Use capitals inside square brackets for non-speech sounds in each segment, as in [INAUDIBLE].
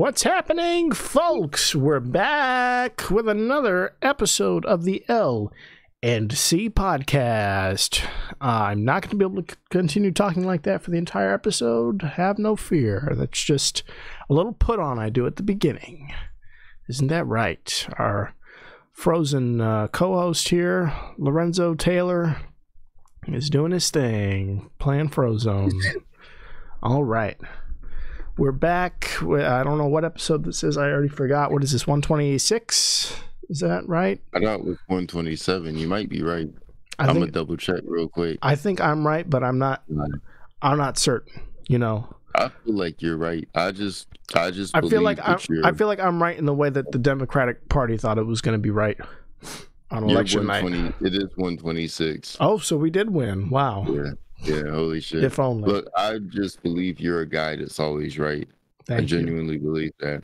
What's happening, folks? We're back with another episode of the L and C podcast. I'm not going to be able to continue talking like that for the entire episode. Have no fear. That's just a little put on I do at the beginning. Isn't that right? Our frozen uh, co host here, Lorenzo Taylor, is doing his thing, playing Frozone. [LAUGHS] All right. We're back. I don't know what episode this is. I already forgot. What is this? 126? Is that right? I thought it was 127. You might be right. I I'm think gonna double check real quick. I think I'm right, but I'm not I'm not certain, you know. I feel like you're right. I just, I just. I feel like I'm I feel like I'm right in the way that the Democratic Party thought it was going to be right [LAUGHS] on election night. 120. It is 126. Oh, so we did win. Wow. Yeah, yeah. Holy shit. If only. Look, I just believe you're a guy that's always right. I Thank you. genuinely believe that.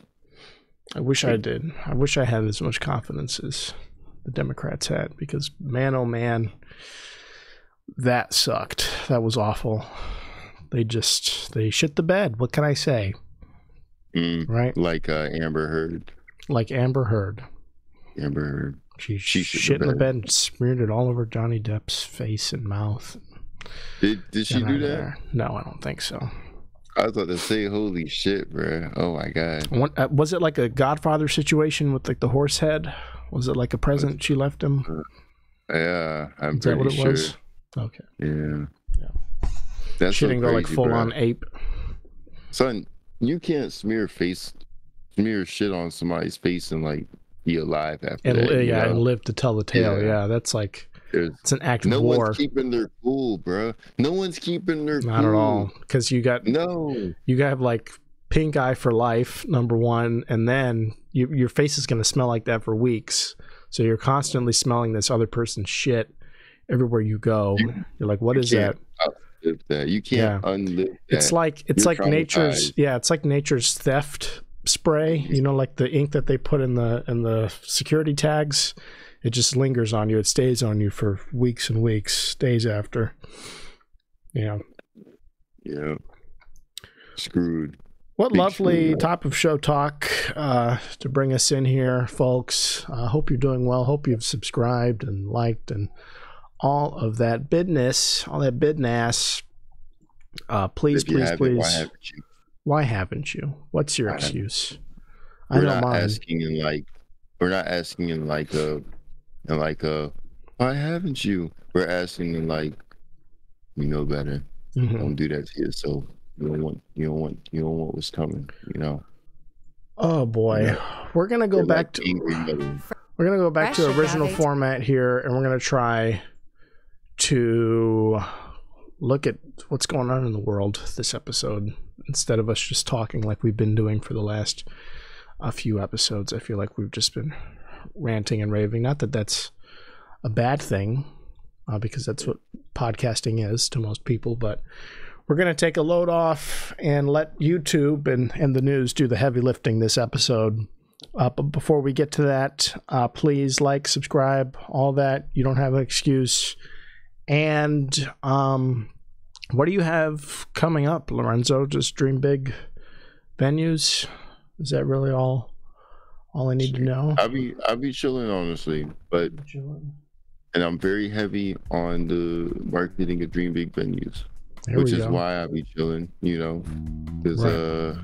I wish I did. I wish I had as much confidence as the Democrats had because man oh man that sucked. That was awful. They just they shit the bed. What can I say? Mm, Right? like uh, Amber Heard. Like Amber Heard. Amber Heard. She, She shit, in the bed and smeared it all over Johnny Depp's face and mouth. Did Did she Got do that? there. No, I don't think so. I was about to say, holy shit, bro. Oh my god. Uh, was it like a Godfather situation with like the horse head? Was it like a present she left him? Yeah, I'm Is that pretty what it sure. was? Okay. Yeah. Yeah. That's she so go like full bro. on ape. Son, you can't smear face, smear shit on somebody's face and like be alive after and that. uh, you yeah, know? and live to tell the tale. Yeah. Yeah, that's like There's- it's an act of war. no one's keeping their cool, bro. No one's keeping their Not cool. at all, because you got No. you have like pink eye for life, number one, and then you, your face is going to smell like that for weeks. So you're constantly smelling this other person's shit everywhere you go. You- You're like, what you is that? Live that. You can't unlive that. It's like it's You're like nature's yeah, it's like nature's theft spray. You know, like the ink that they put in the in the security tags. It just lingers on you. It stays on you for weeks and weeks, days after. Yeah. yeah. Screwed. What Big lovely screw. top of show talk uh, to bring us in here, folks. I hope you're doing well. Hope you've subscribed and liked and all of that business, all that business. Uh, please, If you please, haven't, please. Why haven't you? Why haven't you? What's your I haven't. excuse? I We're not mine. asking in like we're not asking in like a in like a why haven't you? We're asking in like you know better. Mhm. Don't do that to yourself. You don't want you don't want you don't want what's coming, you know. Oh boy, we're gonna go We're back like to angry we're gonna go back to original format here, and we're gonna try to look at what's going on in the world this episode instead of us just talking like we've been doing for the last a few episodes. I feel like we've just been ranting and raving. Not that that's a bad thing, uh, because that's what podcasting is to most people, but. We're going to take a load off and let YouTube and, and the news do the heavy lifting this episode. Uh, but before we get to that, uh, please like, subscribe, all that. You don't have an excuse. And um, what do you have coming up, Lorenzo? Just dream big venues. Is that really all? All I need to know. I'll be I'll be chilling honestly, but and I'm very heavy on the marketing of dream big venues, which is go. why I'll be chilling. You know, because Right. uh,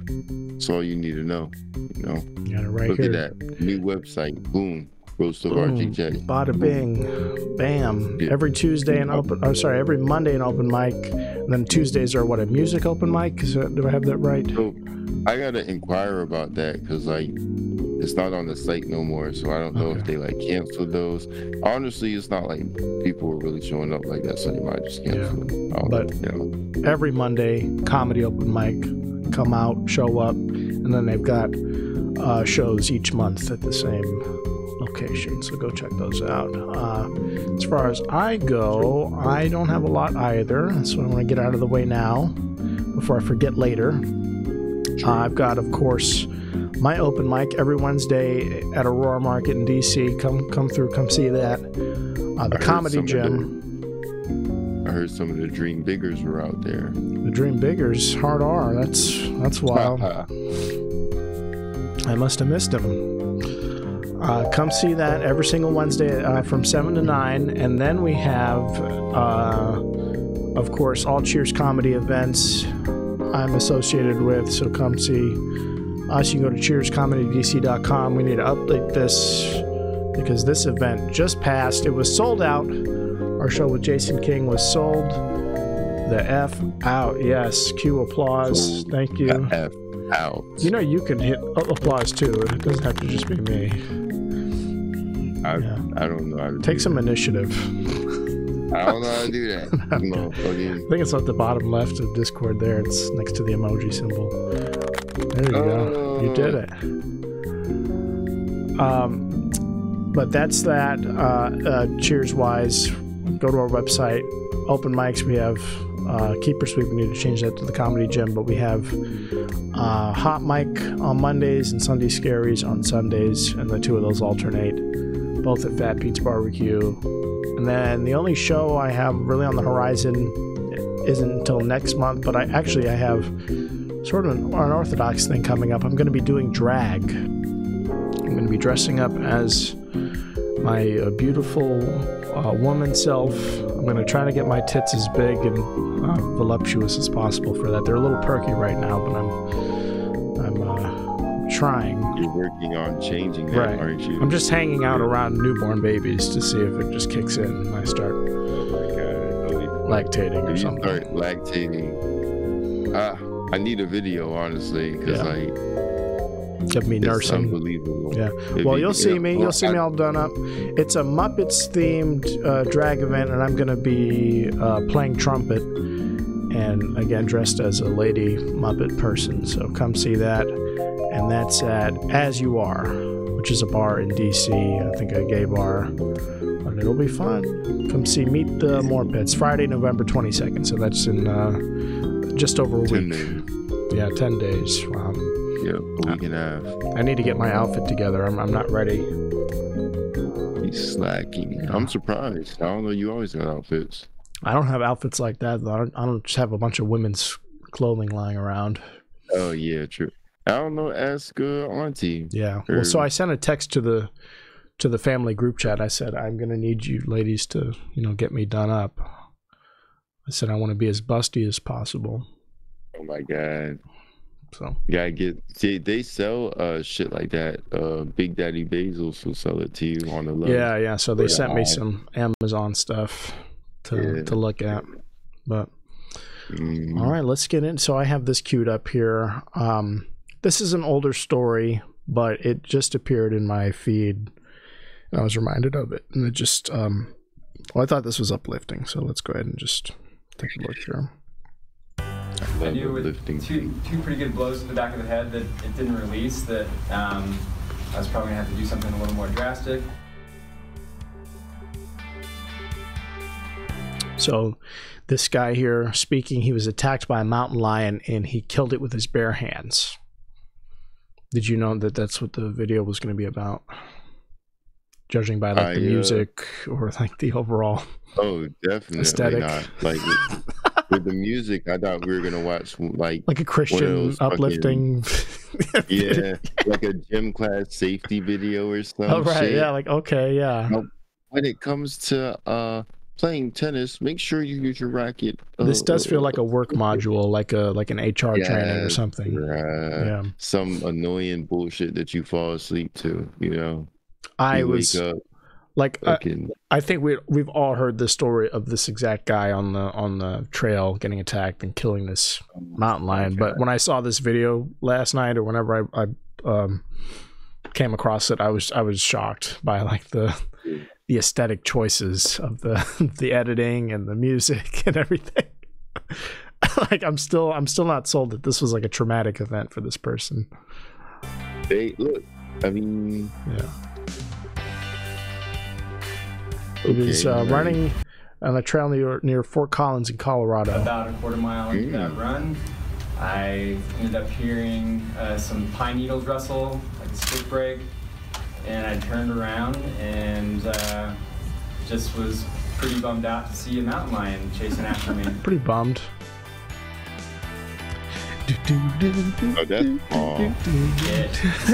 that's all you need to know. You know, Got it right look here. at that new website. Boom, roast of Boom. RTJ. Bada bing, bam. Yeah. Every Tuesday and open. I'm sorry, every Monday an open mic, and then Tuesdays are what a music open mic. Is that, do I have that right? So I gotta inquire about that because like it's not on the site no more. So I don't know Okay. if they like canceled those. Honestly, it's not like people were really showing up like that, so they might just cancel them. But- you know. every Monday comedy open mic. Come out, show up, and then they've got uh, shows each month at the same location. So go check those out. Uh, as far as I go, I don't have a lot either, so I want to get out of the way now before I forget later. Uh, I've got, of course, my open mic every Wednesday at Aurora Market in DC. Come come through, come see that. Uh, the Comedy Gym. I heard some of the Dream Biggers were out there. The Dream Biggers, hard R. That's that's wild. I must have missed him. Uh, come see that every single Wednesday uh, from 7 to 9. And then we have, uh, of course, all Cheers comedy events I'm associated with. So come see us. You can go to cheerscomedydc.com. We need to update this because this event just passed. It was sold out. Our show with Jason King was sold the F out. Yes. Cue applause. Thank you. F out. You know, you can hit applause too. It doesn't have to just be me. I, Yeah. I don't know how to Take some initiative. I don't know how to do that. [LAUGHS] Motherfucking. I think it's at the bottom left of Discord there. It's next to the emoji symbol. There you go. You did it. Um, but that's that. Uh, uh, cheers wise. Go to our website. Open mics. We have uh, Keep or Sweep. We need to change that to the Comedy Gym. But we have uh, Hot Mic on Mondays and Sunday Scaries on Sundays. And the two of those alternate. Both at Fat Pete's Barbecue. And then the only show I have really on the horizon isn't until next month, but I actually I have sort of an unorthodox thing coming up. I'm going to be doing drag. I'm going to be dressing up as my uh, beautiful uh, woman self. I'm going to try to get my tits as big and uh, voluptuous as possible for that. They're a little perky right now, but I'm trying. You're working on changing that, Right. aren't you? I'm just hanging out around newborn babies to see if it just kicks in and I start Oh my God. Holy lactating or something. start lactating, ah, I need a video honestly because Yeah. like Of me it's nursing. unbelievable. Yeah. Well, you- you'll see me. You'll see me all done up. It's a Muppets themed uh, drag event, and I'm going to be uh, playing trumpet and again dressed as a lady Muppet person. So come see that. And that's at As You Are, which is a bar in DC. I think a gay bar. But it'll be fun. Come see Meet the Morpets Friday, November 22nd. So that's in uh, just over a Ten week. days. Yeah, 10 days. Wow. Yeah, a week and a half. I need to get my outfit together. I'm, I'm not ready. He's slacking. I'm surprised. I don't know. You always got outfits. I don't have outfits like that. I don't, I don't just have a bunch of women's clothing lying around. Oh yeah, true. I don't know. Ask uh, Auntie. Yeah. Well, so I sent a text to the to the family group chat. I said I'm gonna need you ladies to you know get me done up. I said I want to be as busty as possible. Oh my god. So yeah, get. See, they sell uh shit like that. Uh, Big Daddy Bezos will sell it to you on the low. yeah, yeah. So they sent me some Amazon stuff to Yeah. to look at. But Mhm. All right, let's get in. So I have this queued up here. Um, this is an older story, but it just appeared in my feed, and I was reminded of it. And it just, um, well, I thought this was uplifting. So let's go ahead and just take a look here. I I knew with lifting. two, two pretty good blows to the back of the head that it didn't release, that um, I was probably gonna have to do something a little more drastic. So this guy here speaking, he was attacked by a mountain lion, and he killed it with his bare hands. Did you know that that's what the video was going to be about? Judging by like I, the uh, music or like the overall Oh, definitely Aesthetic. not. Like with, with the music, I thought we were gonna watch like like a Christian those fucking- uplifting. [LAUGHS] yeah, like a gym class safety video or something. oh right, yeah, like okay, yeah. When it comes to uh playing tennis, make sure you use your racket. uh, This does feel uh, like a work module, like a like an HR training or something. right. Yeah, Some annoying bullshit that you fall asleep to. You know, I you was wake up like, I, fucking. I think we we've all heard the story of this exact guy on the on the trail getting attacked and killing this mountain lion. But when I saw this video last night or whenever I, I um, came across it, I was I was shocked by like the the aesthetic choices of the [LAUGHS] the editing and the music and everything. [LAUGHS] like I'm still I'm still not sold that this was like a traumatic event for this person. They look. I mean, Yeah. He was okay, uh, man. running on a trail near near Fort Collins in Colorado. About a quarter mile into Mm. that run, I ended up hearing uh, some pine needles rustle, like a stick break, and I turned around and uh, just was pretty bummed out to see a mountain lion chasing after me. Pretty bummed. Oh, that's aw.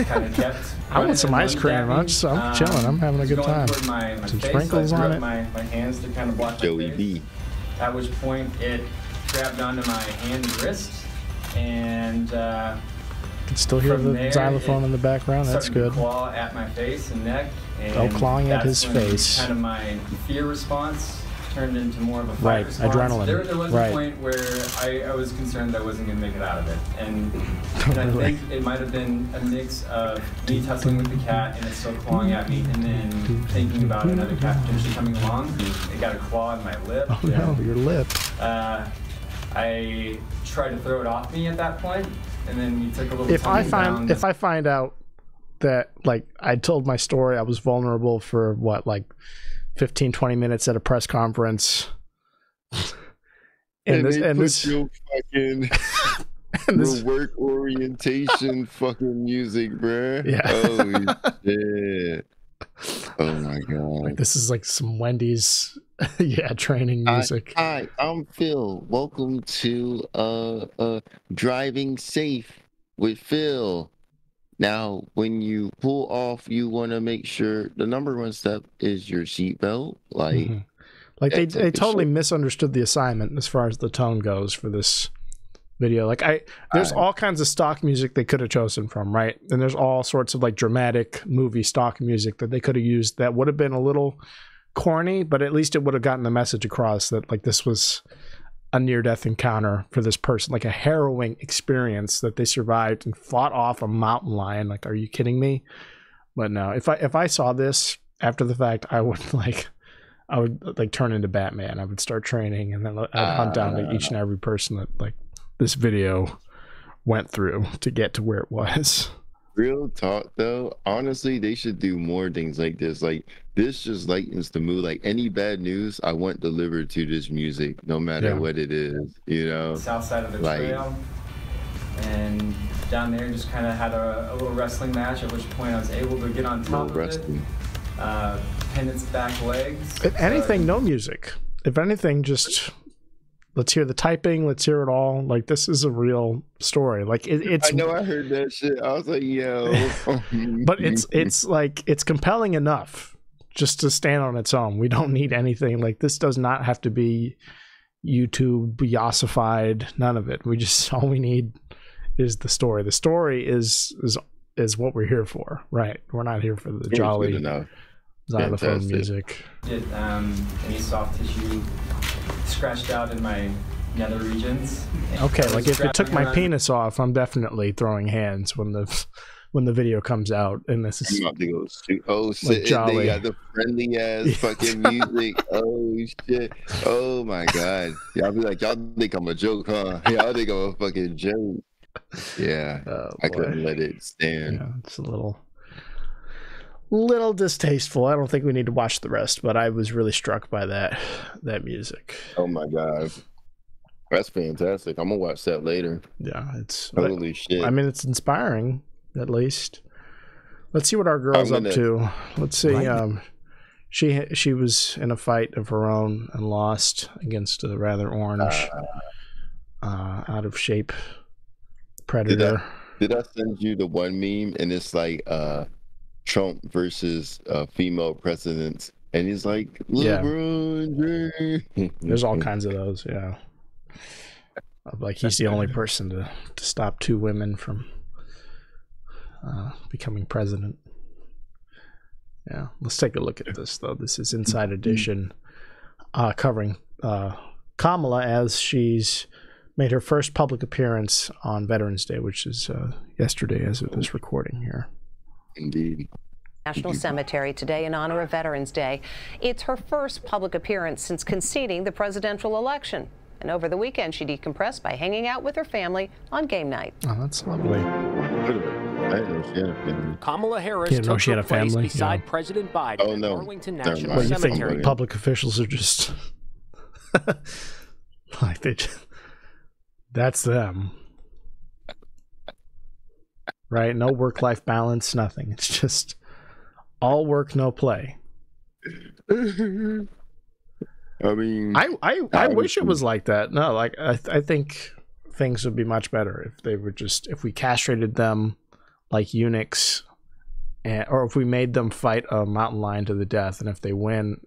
Kind of kept. [LAUGHS] I want some ice cream. lunging at I'm just- I'm chilling. I'm having a good time. My, my Some face, sprinkles so I on it. My, my hands to kind of block Joey my face. B. At which point it grabbed onto my hand and wrist and uh, can still hear From the there, xylophone in the background. That's good. claw at my face and neck. And Oh, clawing at his face. Kind of my fear response turned into more of a fight Right, response. adrenaline. There, there was Right. a point where I, I was concerned that I wasn't going to make it out of it, and, and I [LAUGHS] think it might have been a mix of me tussling with the cat and it still clawing at me, and then thinking about another cat potentially coming along. It got a claw in my lip. Oh no, your lip. uh, I tried to throw it off me at that point, and then we took a little. If I find down. if I find out that like I told my story, I was vulnerable for what like 15 20 minutes at a press conference. And, this they and put this [LAUGHS] your fucking and this work orientation fucking music, bruh. Yeah. Oh [LAUGHS] shit. Oh my god. this is like some Wendy's [LAUGHS] yeah, training music. Hi, I'm Phil. Welcome to uh uh driving safe with Phil. Now, when you pull off, you want to make sure the number one step is your seatbelt. Like, Mhm. Like they they totally short- misunderstood the assignment as far as the tone goes for this video. Like I there's I- all kinds of stock music they could have chosen from, right? And there's all sorts of like dramatic movie stock music that they could have used that would have been a little corny, but at least it would have gotten the message across that like this was a near death encounter for this person, like a harrowing experience that they survived and fought off a mountain lion. Like, are you kidding me? But no, if I if I saw this after the fact, I would [LAUGHS] like I would like turn into Batman. I would start training and then I'd hunt down like, each and ah. every person that like this video went through to get to where it was. Real talk though, honestly, they should do more things like this. Like, this just lightens the mood. Like, any bad news, I want delivered to this music, no matter Yeah. what it is, you know? south side of the Like- trail. And down there, just kind of had a, a little wrestling match. At which point, I was able to get on top of it, wrestling. uh, pin its back legs. If So anything, I- no music. If anything, just let's hear the typing. Let's hear it all. Like this is a real story. Like it, it's I know I heard that shit. I was like, yo. [LAUGHS] but it's it's like it's compelling enough just to stand on its own. We don't need anything like this. Does not have to be YouTube ossified. None of it. We just [LAUGHS] all we need is the story. The story is is is what we're here for, right? We're not here for the It was good jolly enough. Xylophone Fantastic. music. get um, any soft tissue scratched out in my nether regions. Okay, like if it took my around- penis off, I'm definitely throwing hands when the [LAUGHS] when the video comes out. And this is I'm about to go shoot. Oh, shit. Jolly. They got the friendly ass [LAUGHS] fucking music. oh, shit. Oh, my God. Y'all be like, y'all think I'm a joke, huh? Y'all think I'm a fucking joke. Yeah. oh, I couldn't let it stand. Yeah, it's a little little distasteful. I don't think we need to watch the rest, but I was really struck by that that music. Oh, my God. That's fantastic. I'm going to watch that later. Yeah, it's Holy shit. I mean it's inspiring at least. Let's see what our girl's I'm up gonna- Let's see Right. um she she was in a fight of her own and lost against a rather orange uh out of shape predator. Did I send you the one meme and it's like uh Trump versus uh female presidents and he's like LeBron James. [LAUGHS] There's all kinds of those, yeah. Like he's the only person to, to stop two women from uh, becoming president. Yeah, let's take a look at this though. This is Inside Edition, uh, covering uh, Kamala as she's made her first public appearance on Veterans Day, which is uh, yesterday as of this recording here. Indeed. National Cemetery today in honor of Veterans Day. It's her first public appearance since conceding the presidential election. And over the weekend, she decompressed by hanging out with her family on game night. Oh, that's lovely. I didn't know she had a family. Kamala Harris Didn't took she had her a place family? beside Yeah. President Biden Oh, at no. Arlington National mind. Well, you think Cemetery. public officials are just [LAUGHS] like they just, [LAUGHS] that's them. Right? No work life balance, nothing. It's just all work, no play. [LAUGHS] I mean, I I, I I wish it was like that. No, like I th- I think things would be much better if they were just if we castrated them like eunuchs, and, or if we made them fight a mountain lion to the death, and if they win,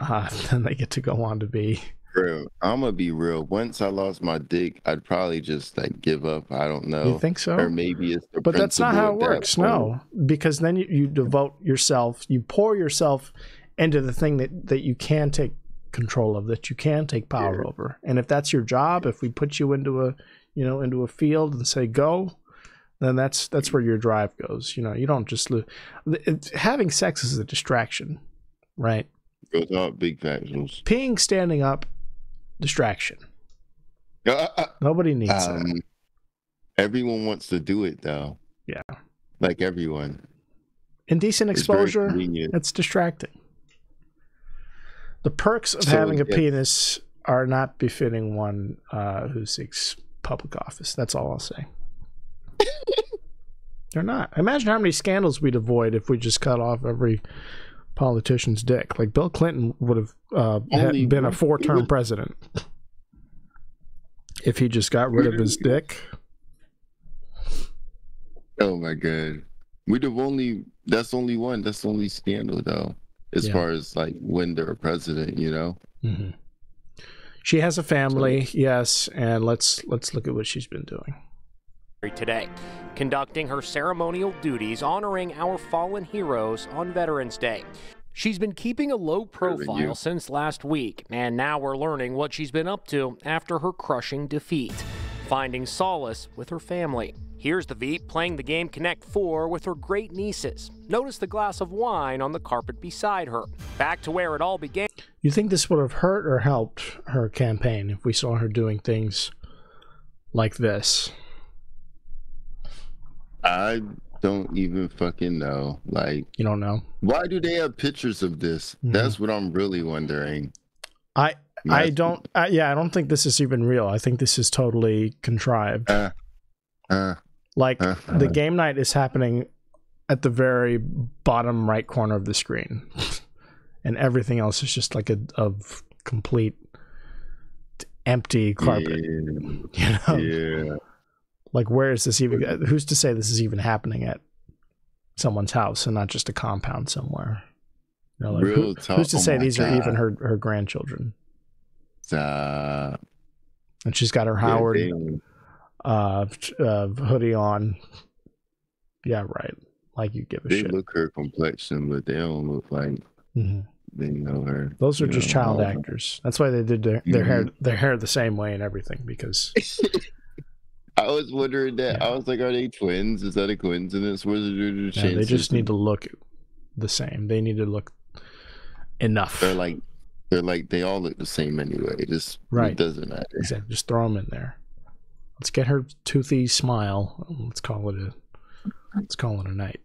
uh, [LAUGHS] then they get to go on to be. Bro, I'm gonna be real. Once I lost my dick, I'd probably just like give up. I don't know. You think so? Or maybe it's the But that's not how it principle at that works. No, because then you, you devote yourself, you pour yourself into the thing that that you can take control of, that you can take power over. And if that's your job, if we put you into a, you know, into a field and say go, then that's that's where your drive goes. You know, you don't just lose. it, having sex is a distraction, right? Goes out big factions. Peeing, standing up, distraction. Nobody needs that. Um, everyone wants to do it though. Yeah. Like everyone. Indecent exposure. It's distracting. The perks of So, having a yeah. penis are not befitting one uh, who seeks public office. That's all I'll say. [LAUGHS] They're not. Imagine how many scandals we'd avoid if we just cut off every politician's dick. Like Bill Clinton would have uh, had been a four-term president if he just got rid of his dick. Oh my god. We'd have only that's only one. That's the only scandal though. As Yeah. far as like when they're a president, you know? hmm She has a family, yes, and let's let's look at what she's been doing. Today, conducting her ceremonial duties honoring our fallen heroes on Veterans Day. She's been keeping a low profile since last week, and now we're learning what she's been up to after her crushing defeat, finding solace with her family. Here's the Veep playing the game Connect 4 with her great nieces. Notice the glass of wine on the carpet beside her. Back to where it all began. You think this would have hurt or helped her campaign if we saw her doing things like this? I don't even fucking know. Like You don't know. why do they have pictures of this? Mhm. That's what I'm really wondering. I I don't. I, yeah, I don't think this is even real. I think this is totally contrived. Uh, uh, Like uh, the uh. game night is happening at the very bottom right corner of the screen, [LAUGHS] and everything else is just like a of complete empty carpet. [LAUGHS] You know, yeah. Like where is this even? Who's to say this is even happening at someone's house and not just a compound somewhere? You know, like, who- who's to Oh say these are even her her grandchildren? Uh, And she's got her Howard uh, uh, hoodie on. Yeah, right. Like you give a They shit. They look her complexion, but they don't look like hmm they know her. Those are just know, child actors. That's why they did their, their hair their hair the same way and everything because [LAUGHS] I was wondering that. Yeah. I was like, are they twins? Is that a coincidence? What is the yeah, they just need to look the same. They need to look enough. They're like, they're like, they all look the same anyway. It just Right. It doesn't matter. Exactly. Just throw them in there. Let's get her toothy smile. Let's call it a let's call it a night.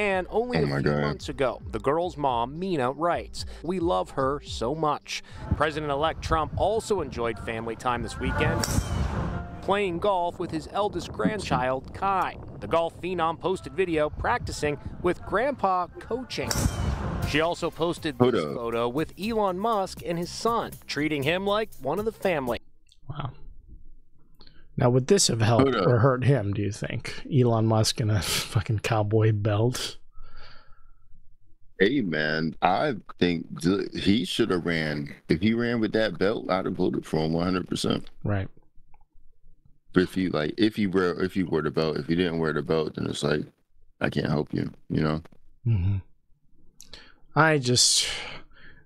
And only Oh a few God. months ago, the girl's mom, Meena, writes, We love her so much. President elect Trump also enjoyed family time this weekend, playing golf with his eldest grandchild, Kai. The golf phenom posted video practicing with grandpa coaching. She also posted Hold this up. photo with Elon Musk and his son, treating him like one of the family. Wow. Now would this have helped Hold up. or hurt him, do you think? Elon Musk in a [LAUGHS] fucking cowboy belt? Hey man, I think he should have ran. If he ran with that belt, I'd have voted for him 100. percent Right. But if you like, if you wear, if you wore the belt, if you didn't wear the belt, then it's like, I can't help you. You know. hmm I just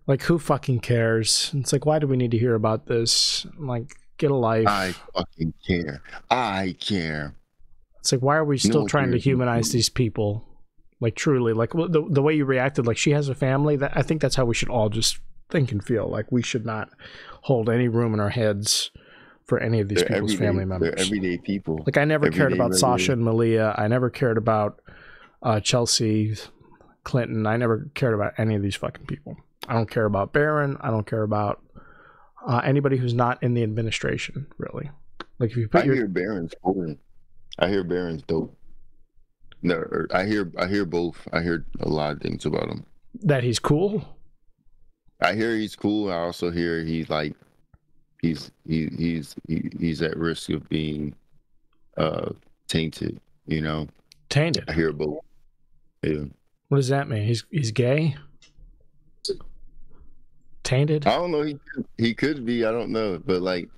like who fucking cares? It's like why do we need to hear about this? Like get a life. I fucking care. I care. It's like why are we still one trying to humanize these people? Like truly, like the the way you reacted, like she has a family. That I think that's how we should all just think and feel. Like we should not hold any room in our heads for any of these They're people's everyday, family They're members. everyday people. Like I never cared about regular- Sasha and Malia. I never cared about uh, Chelsea Clinton. I never cared about any of these fucking people. I don't care about Barron. I don't care about uh, anybody who's not in the administration. Really, like if you I put your hear boring. I hear Barron's dope. No, I hear I hear both. I hear a lot of things about him. That he's cool. I hear he's cool. I also hear he's like he's he he's he, he's at risk of being uh tainted. You know, Tainted. I hear. Yeah, What does that mean? He's he's gay. Tainted. I don't know. He could- he could be. I don't know, but like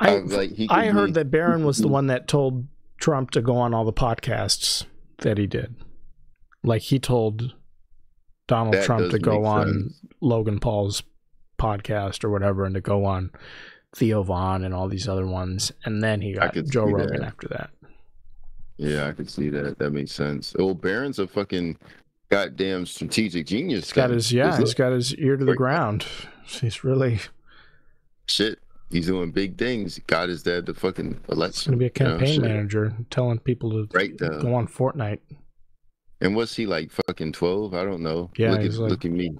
I I, like he. I heard be- that Barron was the [LAUGHS] one that told Trump to go on all the podcasts that he did. Like he told Donald That Trump to go on sense. Logan Paul's podcast or whatever and to go on Theo Von and all these other ones. And then he got Joe Rogan that. after that. Yeah, I could see that. That makes sense. Well, Barron's a fucking goddamn strategic genius. He's got his yeah, he's look, got his ear to the ground. He's really shit. He's doing big things. God is dead. The fucking election. he's gonna be a you know, campaign manager telling people to Right go on Fortnite. And what's he like? Fucking twelve? I don't know. Yeah, look at like- look at me.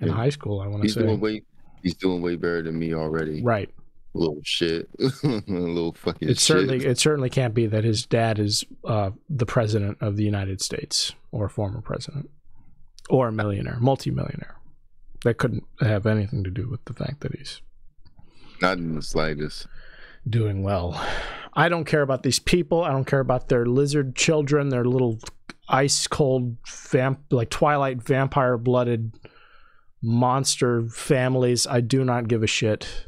In Yeah. high school, I want to say. doing way. He's doing way better than me already. right. Little shit. [LAUGHS] little fucking. It certainly shit. it certainly can't be that his dad is uh, the president of the United States or former president or a millionaire, multimillionaire. That couldn't have anything to do with the fact that he's not in the slightest. doing well. I don't care about these people. I don't care about their lizard children, their little ice cold vamp like twilight vampire blooded monster families. I do not give a shit.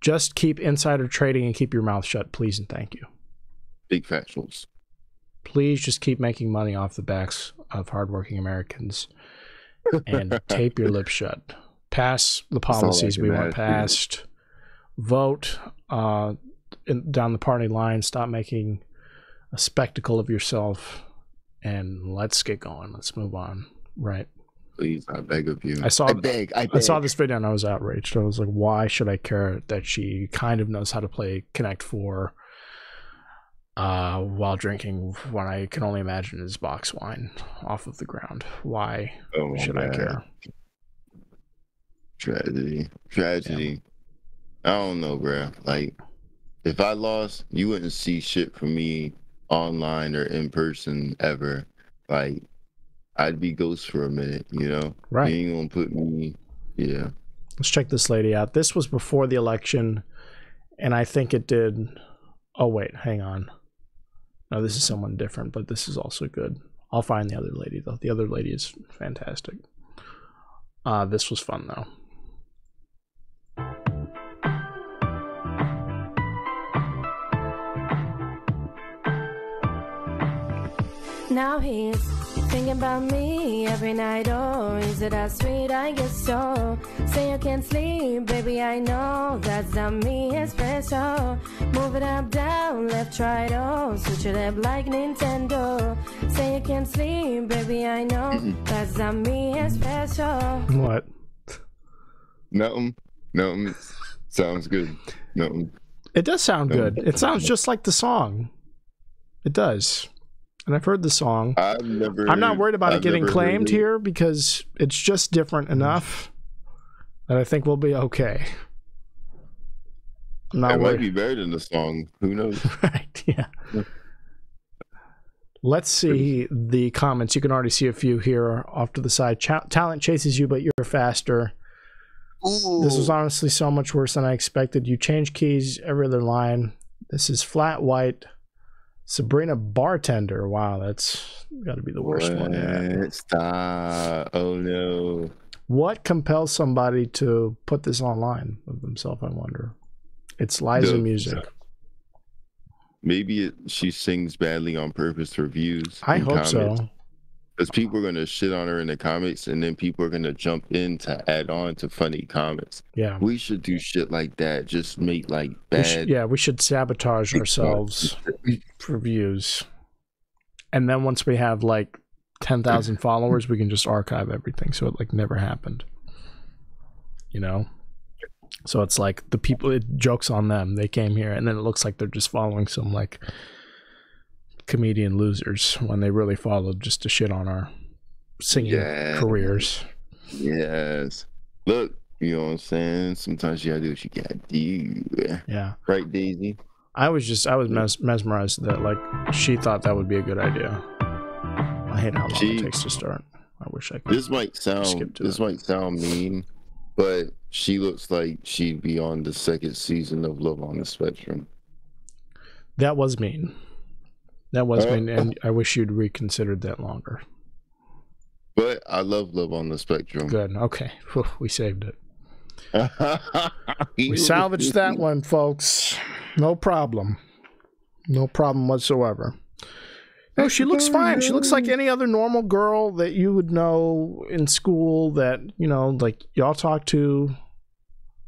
Just keep insider trading and keep your mouth shut, please and thank you. Big factuals. please just keep making money off the backs of hardworking Americans and [LAUGHS] tape your lips shut. Pass the policies we want passed. Vote uh, in, down the party line. Stop making a spectacle of yourself, and let's get going. Let's move on. Right. Please, I beg of you. I saw- I beg. I beg. I saw this video and I was outraged. I was like, why should I care that she kind of knows how to play Connect Four uh, while drinking what I can only imagine is box wine off of the ground? Why Oh my should I care? Tragedy. Tragedy. I don't know, bro. Like, if I lost, you wouldn't see shit from me online or in person ever. Like, I'd be ghost for a minute, you know? Right. You ain't gonna put me. Yeah. Let's check this lady out. This was before the election, and I think it did. Oh, wait, hang on. No, this is someone different, but this is also good. I'll find the other lady, though. The other lady is fantastic. Uh, this was fun, though. Now he's thinking about me every night. Oh, is it as sweet? I guess so. Say you can't sleep, baby. I know that's not me. It's special. Move it up, down, left, right. Oh, switch it up like Nintendo. Say you can't sleep, baby. I know that's not me. It's special. What? Nothing. Nothing. Sounds good. Nothing. It does sound good. It sounds just like the song. It does. And I've heard the song. I've never. I'm not worried about it I've getting claimed it. here because it's just different mm-hmm. enough that I think we'll be okay. I'm not It might be buried in the song. Who knows? [LAUGHS] right. Yeah. Let's see the comments. You can already see a few here off to the side. Ch- talent chases you, but you're faster. Ooh. This was honestly so much worse than I expected. You change keys every other line. This is flat white. Sabrina bartender. Wow, that's got to be the worst one. yet. What? Stop. Oh no. What compels somebody to put this online of themselves? I wonder. It's Liza The- music. Maybe it, she sings badly on purpose for views. I hope so. Because people are going to shit on her in the comments, and then people are going to jump in to add on to funny comments. Yeah. We should do shit like that. Just make like We bad. should, yeah, we should sabotage ourselves for views. And then once we have like 10,000 [LAUGHS] followers, we can just archive everything so it like never happened. You know? So it's like the people it jokes on them. They came here and then it looks like they're just following some like comedian losers when they really followed just to shit on our singing Yeah. careers. Yes. Look, you know what I'm saying? Sometimes you gotta do what you gotta do. Yeah. Right, Daisy? I was just I was mes- mesmerized that like she thought that would be a good idea. I hate how long She- it takes to start. I wish I could. This might sound Skip to this that. might sound mean, but she looks like she'd be on the second season of Love on the Spectrum. That was mean. That was Uh, and I wish you'd reconsidered that longer. But I love Love on the Spectrum. Good. Okay. Whew, we saved it. [LAUGHS] We salvaged that one, folks. No problem. No problem whatsoever. No, she looks fine. She looks like any other normal girl that you would know in school that, you know, like y'all talk to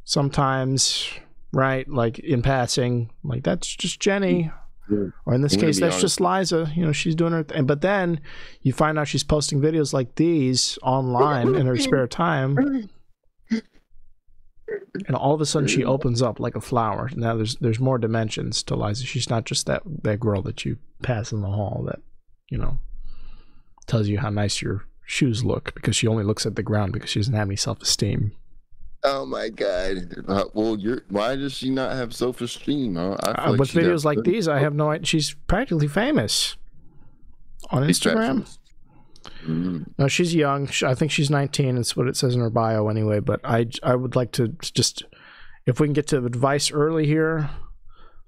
sometimes, right? Like in passing. Like that's just Jenny. Or in this I'm case, that's honest. just Liza. You know, she's doing her thing. But then you find out she's posting videos like these online in her spare time and all of a sudden she opens up like a flower. Now there's there's more dimensions to Liza. She's not just that that girl that you pass in the hall that you know tells you how nice your shoes look because she only looks at the ground because she doesn't have any self esteem. Oh my god. Uh, well, you're why does she not have self esteem? Huh? I Uh, like with videos like these, I have no idea. She's practically famous on Instagram. Mm. No, she's young. I think she's 19. It's what it says in her bio anyway. But I, I would like to just, if we can get to advice early here,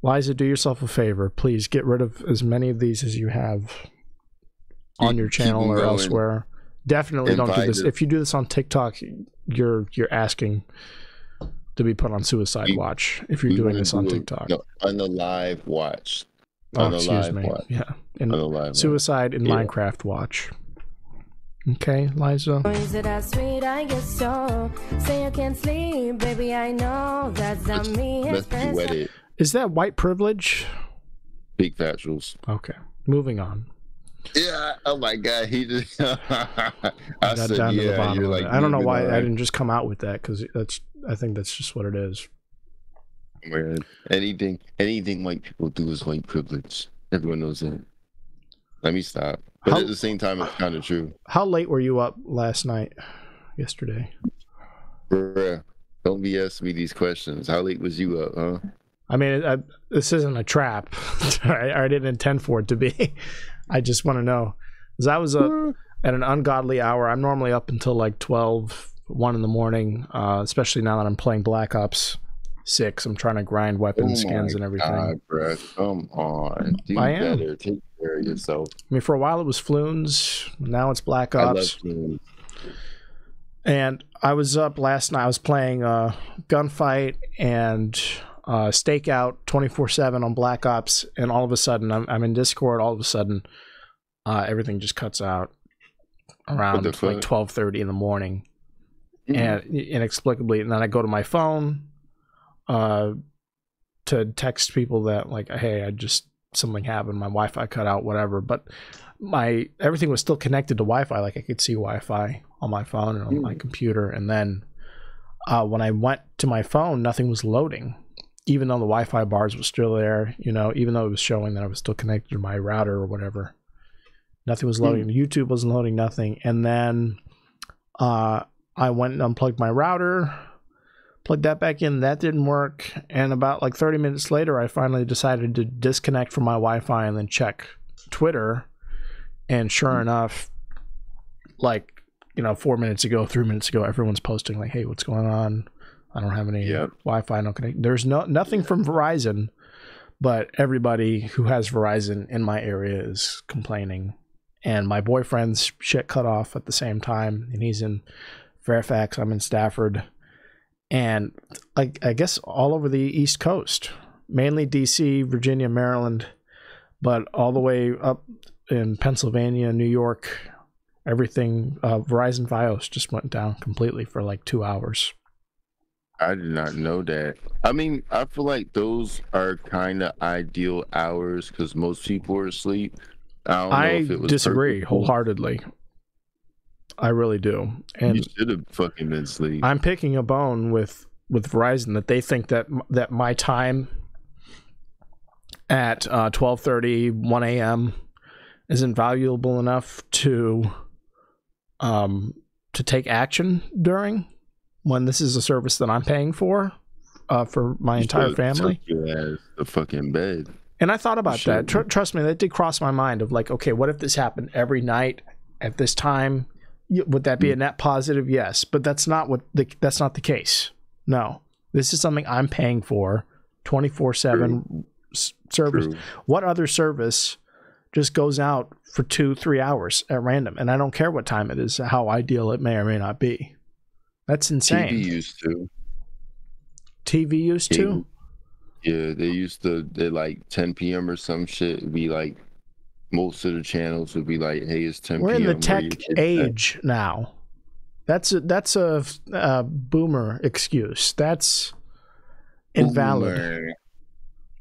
Liza, do yourself a favor. Please get rid of as many of these as you have on your channel or elsewhere. Definitely don't do this. it. If you do this on TikTok, you're you're asking to be put on suicide watch. If you're We doing this on a- TikTok, No, on the live watch. oh, on the excuse live me. watch. Yeah, in On the live watch. suicide in Yeah. Minecraft watch. Okay, Liza. Is it as sweet? I guess so. Say you can't sleep, baby. I know that's not me. let's duet it. Is that white privilege? Big factuals. Okay, moving on. Yeah. Oh my god. He just. [LAUGHS] I got said, down to the bottom of like. I don't know why I didn't just come out with that because that's. I think that's just what it is. Man, anything, anything white people do is white privilege. Everyone knows that. Let me stop. But How- at the same time, it's kind of true. How late were you up last night? Yesterday. Bruh, don't be asking me these questions. How late was you up, huh? I mean, I, this isn't a trap. [LAUGHS] I, I didn't intend for it to be. I just want to know because I was up at an ungodly hour. I'm normally up until like 12, 1 in the morning. Uh, especially now that I'm playing Black Ops Six. I'm trying to grind weapon Oh skins and everything. God, bruh, come on. Do I am. better. Take care of yourself. I mean, for a while it was Floons. Now it's Black I Ops. you. and I was up last night. I was playing uh, Gunfight and uh, Stakeout 24 7 on Black Ops, and all of a sudden, I'm, I'm in Discord. All of a sudden, uh, everything just cuts out around like 12:30 in the morning, Mm. and inexplicably, and then I go to my phone uh, to text people that like, hey, I just something happened. My Wi-Fi cut out, whatever. But my everything was still connected to Wi-Fi. Like I could see Wi-Fi on my phone and on my computer. And then uh, when I went to my phone, nothing was loading, even though the Wi-Fi bars were still there. You know, even though it was showing that I was still connected to my router or whatever. Nothing was loading. YouTube wasn't loading. Nothing. And then uh, I went and unplugged my router. Plugged that back in. That didn't work. And about like 30 minutes later, I finally decided to disconnect from my Wi-Fi and then check Twitter. And sure enough, like you know, four minutes ago, three minutes ago, everyone's posting like, "Hey, what's going on? I don't have any Yep. Wi-Fi. No connect. There's no nothing from Verizon, but everybody who has Verizon in my area is complaining. And my boyfriend's shit cut off at the same time, and he's in Fairfax. I'm in Stafford, and like I guess all over the East Coast, mainly D.C., Virginia, Maryland, but all the way up in Pennsylvania, New York, everything. Uh, Verizon FiOS just went down completely for like two hours. I did not know that. I mean, I feel like those are kind of ideal hours because most people are asleep. I don't know I if it was disagree purposeful. wholeheartedly. I really do, And You should have fucking been asleep. I'm picking a bone with with Verizon that they think that that my time at uh, 12:30, 1 a.m. isn't valuable enough to um to take action during when this is a service that I'm paying for uh, for my You entire family. took Your ass to fucking bed. And I thought about that. Tr- trust me, that did cross my mind of like, okay, what if this happened every night at this time would that be a net positive? Yes, but that's not what the that's not the case. No, this is something I'm paying for, twenty four seven service. True. What other service just goes out for two three hours at random, and I don't care what time it is, how ideal it may or may not be. That's insane. TV used to. TV used to. Yeah, they used to. They like 10 p.m. or some shit. It'd be like most of the channels would be like, "Hey, it's 10 We're p.m." in the tech your kids at?" age now. That's a, that's a, uh boomer excuse. That's invalid. Boomer.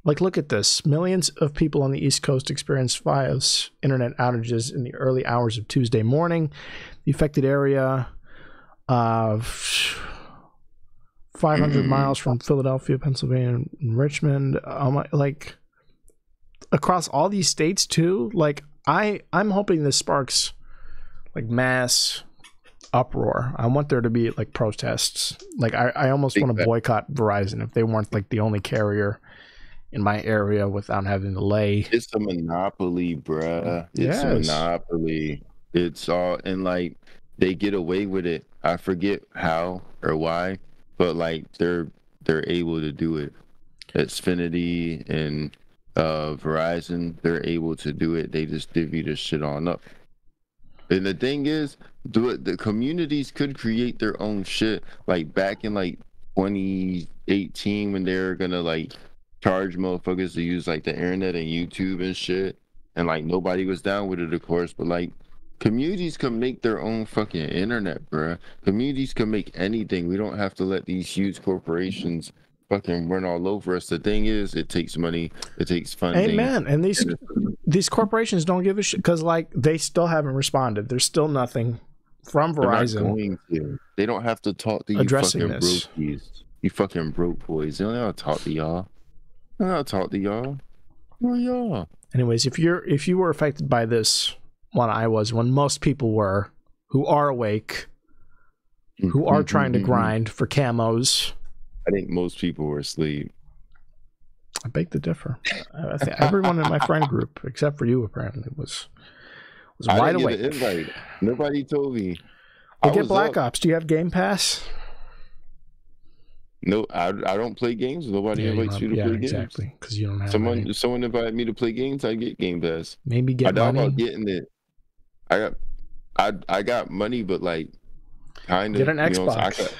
Like, look at this. Millions of people on the East Coast experienced FiOS internet outages in the early hours of Tuesday morning. The affected area of 500 [CLEARS THROAT] miles from Philadelphia, Pennsylvania, and Richmond. Um, like, across all these states, too. Like, I, I'm hoping this sparks, like, mass uproar. I want there to be, like, protests. Like, I, I almost want to boycott Verizon if they weren't, like, the only carrier in my area without having to lay. It's a monopoly, bruh. It's a monopoly. It's all and like they get away with it. I forget how or why, but like they're they're able to do it. Xfinity and uh Verizon, they're able to do it. They just divvy this shit on up. And the thing is, the communities could create their own shit. Like back in like 2018 when they're gonna like charge motherfuckers to use like the internet and YouTube and shit. And like nobody was down with it, of course, but like communities can make their own fucking internet, bruh. Communities can make anything. We don't have to let these huge corporations fucking run all over us. The thing is, it takes money, it takes funding. Amen. And these these corporations don't give a shit because like they still haven't responded. There's still nothing from Verizon. going to. They don't have to talk to you Addressing fucking this. brokies. You fucking broke boys. They don't have to talk to y'all. They don't have to talk to y'all. Who are y'all? Anyways, if you're if you were affected by this when I was, when most people were, who are awake, who are trying to Mhm. grind for camos, I think most people were asleep. I beg to differ. I I think everyone in my friend group, except for you, apparently was was I wide awake. invite. Nobody told me. Well, I get Black up. Ops. Do you have Game Pass? No, I, I don't play games. Nobody Yeah, invites don't you to yeah, play games. exactly. Because you don't have Someone, if someone invited me to play games, I get Game Pass. Maybe I get doubt money. about getting it. I got, I I got money, but like, kind of. Get an You know, I Xbox. got,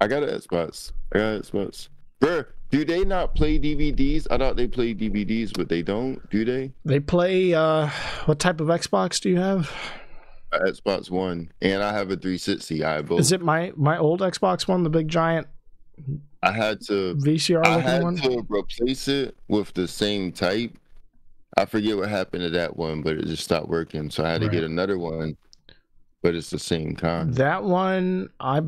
I got an Xbox. I got an Xbox. Bruh, do they not play DVDs? I thought they play DVDs, but they don't. Do they? They play. uh What type of Xbox do you have? Xbox One, and I have a 360. I have both. Is it my my old Xbox one, the big giant I had to. VCR I had one? to replace it with the same type. I forget what happened to that one, but it just stopped working. So I had to get another one, but it's the same kind. That one I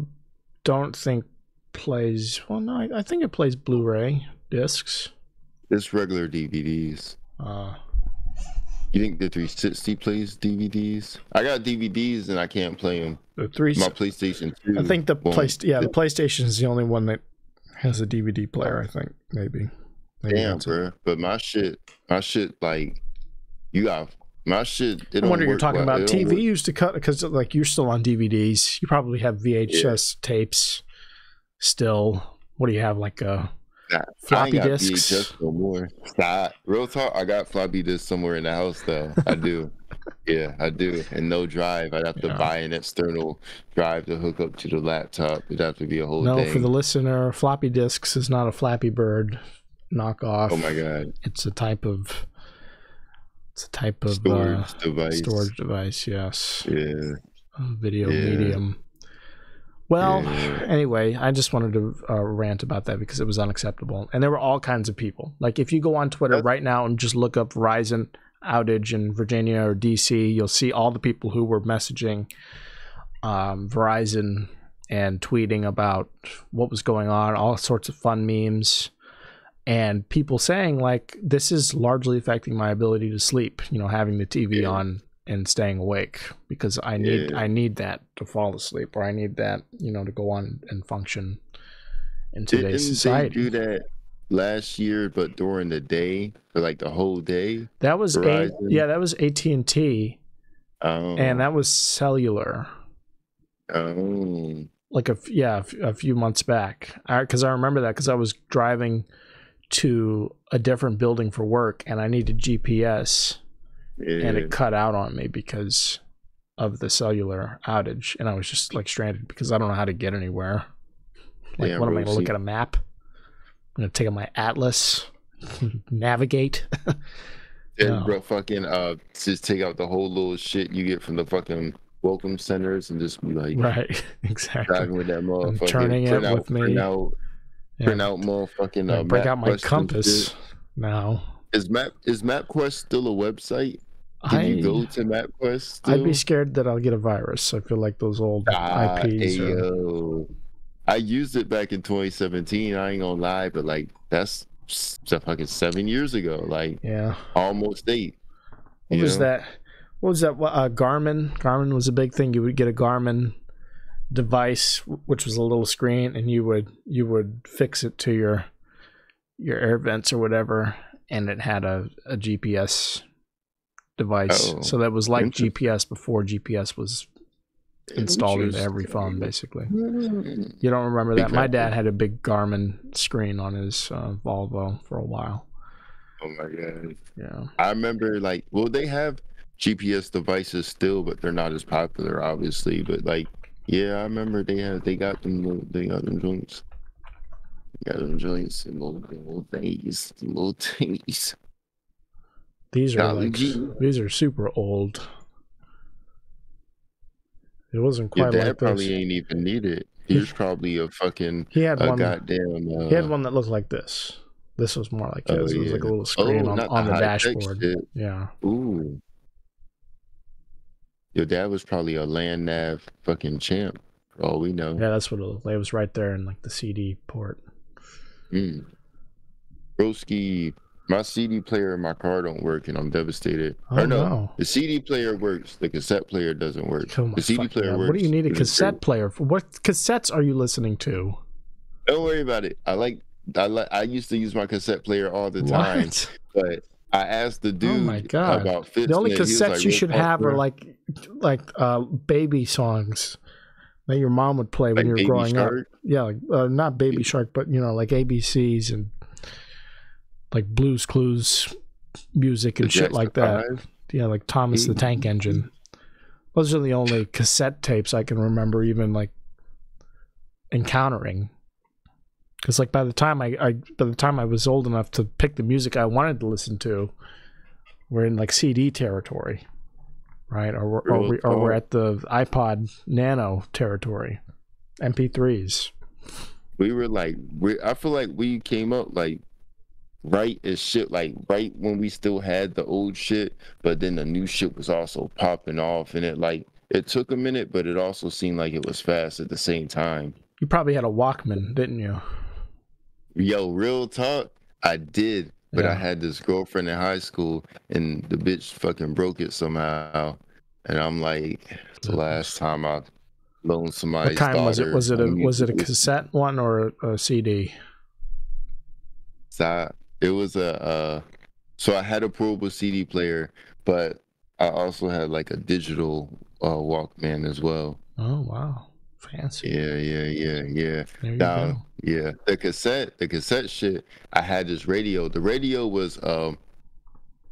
don't think plays. Well, no, I, I think it plays Blu-ray discs. It's regular DVDs. Uh, You think the 360 plays DVDs? I got DVDs and I can't play them. the three. My PlayStation 2. I think the place. Yeah, the PlayStation is the only one that has a DVD player. I think maybe. Maybe Damn, bro. But my shit, my shit, like, you got my shit. It I wonder you're talking well. about TV used to cut because like you're still on DVDs. You probably have VHS tapes still. What do you have like uh Nah, I floppy disks? VHS no more. Stop. Real talk. I got floppy disks somewhere in the house though. I do. [LAUGHS] yeah, I do. And no drive. I'd have to Yeah. buy an external drive to hook up to the laptop. It'd have to be a whole no, thing. for the listener, floppy disks is not a Flappy Bird knockoff. oh my god. It's a type of it's a type of Storage uh, device. storage device. Yes, Yeah. a video Yeah. medium. Well, Yeah. anyway, I just wanted to uh, rant about that because it was unacceptable, and there were all kinds of people. Like if you go on Twitter That's- right now and just look up Verizon outage in Virginia or DC, you'll see all the people who were messaging um, Verizon and tweeting about what was going on, all sorts of fun memes, and people saying like this is largely affecting my ability to sleep. You know, having the TV Yeah. on and staying awake because I need Yeah. I need that to fall asleep, or I need that you know to go on and function in today's Didn't today's they do that last year, but during the day for like the whole day? That was a yeah, that was AT and T, Um, and that was cellular. Oh, like a yeah a few months back because I, remember that because i was driving to a different building for work and i needed gps yeah. and it cut out on me because of the cellular outage and i was just like stranded because i don't know how to get anywhere like Damn, what am i gonna look at a map i'm gonna take out my atlas [LAUGHS] navigate [LAUGHS] And No. bro, fucking uh, just take out the whole little shit you get from the fucking welcome centers and just be like right [LAUGHS] exactly driving with that motherfucker. turning it print out, with me. Out, Yeah. print out more Like, Uh, break out my compass shit. now Is Map is MapQuest still a website? Can I, you go to MapQuest? Still? I'd be scared that I'll get a virus. I feel like those old Ah, IPs. Are. I used it back in 2017. I ain't gonna lie, but like that's fucking seven years ago. Like yeah. almost eight. What was know? that? What was that? Uh, Garmin. Garmin was a big thing. You would get a Garmin device, which was a little screen, and you would you would fix it to your your air vents or whatever, and it had a, a GPS device. Oh, so that was like. GPS before GPS was installed into every phone, basically. You don't remember that? My dad had a big Garmin screen on his uh, Volvo for a while. Oh my god. Yeah. I remember like well they have GPS devices still, but they're not as popular obviously. But like yeah, I remember they had they got them little- they got them joints. They Got them joints and little little things, little [LAUGHS] things. These are like these are super old. It wasn't Your quite dad like probably this. ain't even needed. He was [LAUGHS] probably a fucking He had one. goddamn. Uh, He had one that looked like this. This was more like Oh, his. it was like a little screen oh, on, on the high-tech dashboard. Yeah. Ooh. Your dad was probably a land nav fucking champ. For all we know. Yeah, that's what it looked like. It was right there in like the CD port. Mm. Broski, my CD player in my car don't work, and I'm devastated. Oh, or no, no. the CD player works. The cassette player doesn't work. Oh the CD player God. works. What do you need a cassette player for? What cassettes are you listening to? Don't worry about it. I like. I like. I used to use my cassette player all the time, What? but I asked the dude Oh my God. about fits. The only cassettes like, you should have are like like uh baby songs that your mom would play when you were growing up. Yeah, like uh, not Baby Shark, but you know, like ABCs and like Blues Clues music and The shit Jackson like that. Five? Yeah, like Thomas the Tank Engine. Those are the only cassette tapes I can remember even like encountering. Because like by the time I, I by the time I was old enough to pick the music I wanted to listen to, we're in like CD territory, right? Or we're, or, we, or we're oh. at the iPod Nano territory, MP3s. we were like we I feel like we came up like right as shit like right when we still had the old shit but then the new shit was also popping off and it like it took a minute but it also seemed like it was fast at the same time You probably had a Walkman, didn't you? Yo real talk i did but i had this girlfriend in high school and the bitch fucking broke it somehow and i'm like it's the last time i loaned somebody what kind was it? Was it a was it a cassette one or a, a CD? So I, it was a uh, so I had a portable CD player, but I also had like a digital uh, Walkman as well. Oh wow, fancy! Yeah, yeah, yeah, yeah. Now, yeah, the cassette, the cassette shit. I had this radio. The radio was um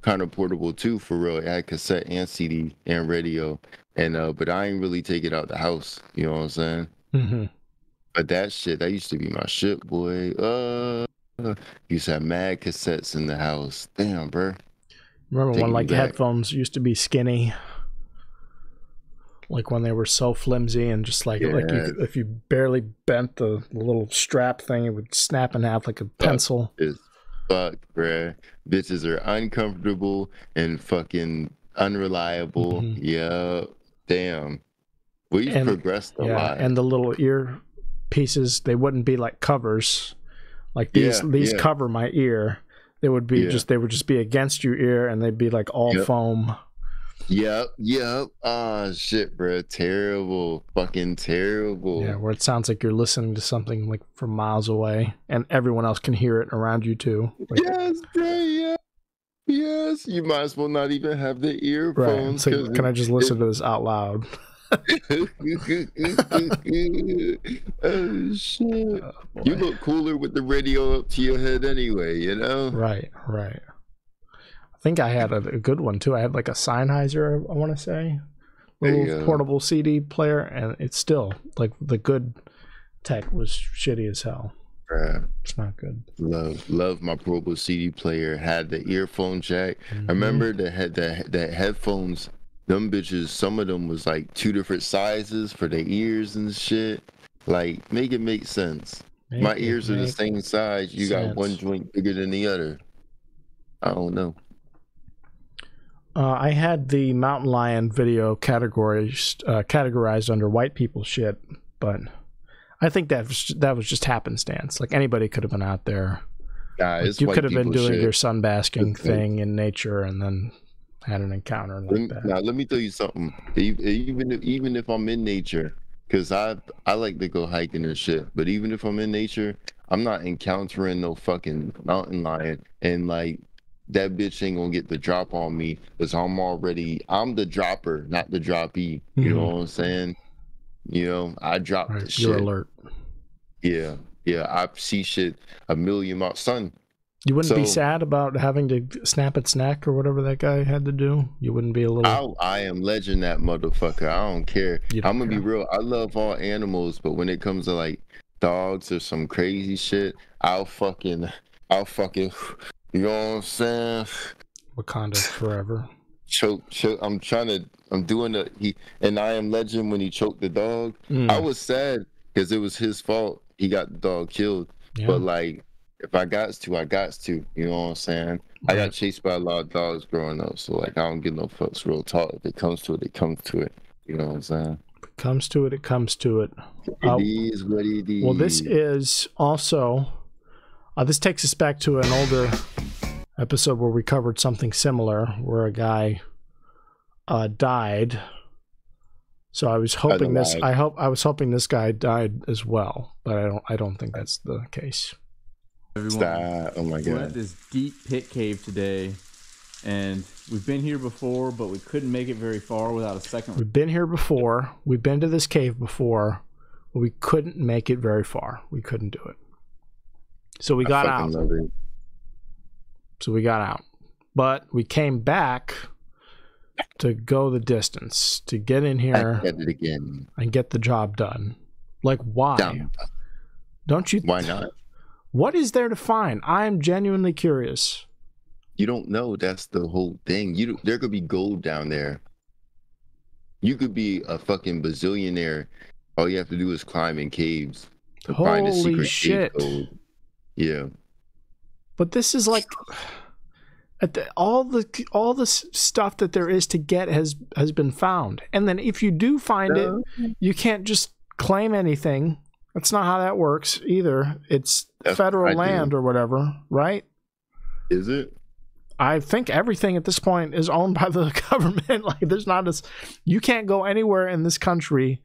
kind of portable too, for real. It had cassette and CD and radio, and uh, but I ain't really take it out the house. You know what I'm saying? hmm But that shit, that used to be my shit, boy. Uh, used to have mad cassettes in the house. Damn, bro. Remember when like back. headphones used to be skinny, like when they were so flimsy and just like like you if you barely bent the, the little strap thing, it would snap in half like a pencil. Is fuck, bruh. Bitches are uncomfortable and fucking unreliable. Mhm. Yeah, damn. We've And- progressed a yeah, lot. and the little ear pieces they wouldn't be like covers, like these Yeah, these yeah. cover my ear. They would be Yeah. just they would just be against your ear and they'd be like all Yep. foam. Yep, yep. Ah, shit, bruh. Terrible. Fucking terrible. Yeah, where it sounds like you're listening to something like from miles away, and everyone else can hear it around you too. Like, Yes. Yeah. Yes. You might as well not even have the earphones. Like, 'cause can I just listen to this out loud? [LAUGHS] [LAUGHS] oh shit! You look cooler with the radio up to your head anyway. You know. Right, right. I think I had a, a good one too. I had like a Sennheiser, I want to say, little portable CD player, and it's still like the good tech was shitty as hell. Bruh. It's not good. Love, love my portable CD player. Had the earphone jack. Mhm. I remember that had the the headphones. Them bitches, some of them was like two different sizes for the ears and shit. Like, make it make sense. Make my ears are the same size. You got one joint bigger than the other. I don't know. Uh, I had the Mountain Lion video categorized uh, categorized under white people shit, but I think that was, that was just happenstance. Like anybody could have been out there. Nah, Like, you could have been doing shit. your sunbasking thing in nature and then had an encounter Let me- like that. Now let me tell you something. Even if even if I'm in nature, because I I like to go hiking and shit. But even if I'm in nature, I'm not encountering no fucking mountain lion and like that bitch ain't gonna get the drop on me because I'm already I'm the dropper, not the droppee. You know Mhm. what I'm saying? You know, I drop the Right, you're shit. alert. Yeah, yeah. I see shit a million miles. Son, You wouldn't be sad about having to snap its neck or whatever that guy had to do. You wouldn't be a little. I I am legend that motherfucker. I don't care. Don't I'm gonna care. be real. I love all animals, but when it comes to like dogs or some crazy shit, I'll fucking I'll fucking you know what I'm saying? Wakanda forever. Choke choke I'm trying to I'm doing the he and I am legend when he choked the dog. Mm, I was sad because it was his fault. He got the dog killed. yeah, But like if I got to, I got to. You know what I'm saying? I got chased by a lot of dogs growing up, so like I don't give no fucks. Real talk. If it comes to it, it comes to it. You know what I'm saying? If it comes to it, it comes to it. It Uh, is what it is. Well, this is also. Uh, this takes us back to an older episode where we covered something similar, where a guy uh, died. So I was hoping this. alive. I hope I was hoping this guy died as well, but I don't. I don't think that's the case. Everyone, Stop. Oh my we're at this deep pit cave today, and we've been here before, but we couldn't make it very far without a second. We've been here before. We've been to this cave before, but we couldn't make it very far. We couldn't do it. So we I got out. So we got out. But we came back to go the distance, to get in I here get it again. and get the job done. Like, why? Dumb. Don't you? Why not? What is there to find? I'm genuinely curious. You don't know. That's the whole thing. You there could be gold down there. You could be a fucking bazillionaire. All you have to do is climb in caves to find a secret shit. cave gold. Yeah. But this is like at the, all the all the stuff that there is to get has has been found. And then if you do find it, uh-huh. you can't just claim anything. That's not how that works either. It's That's federal land or whatever, right? Is it? I think everything at this point is owned by the [LAUGHS] government. like there's not as you can't go anywhere in this country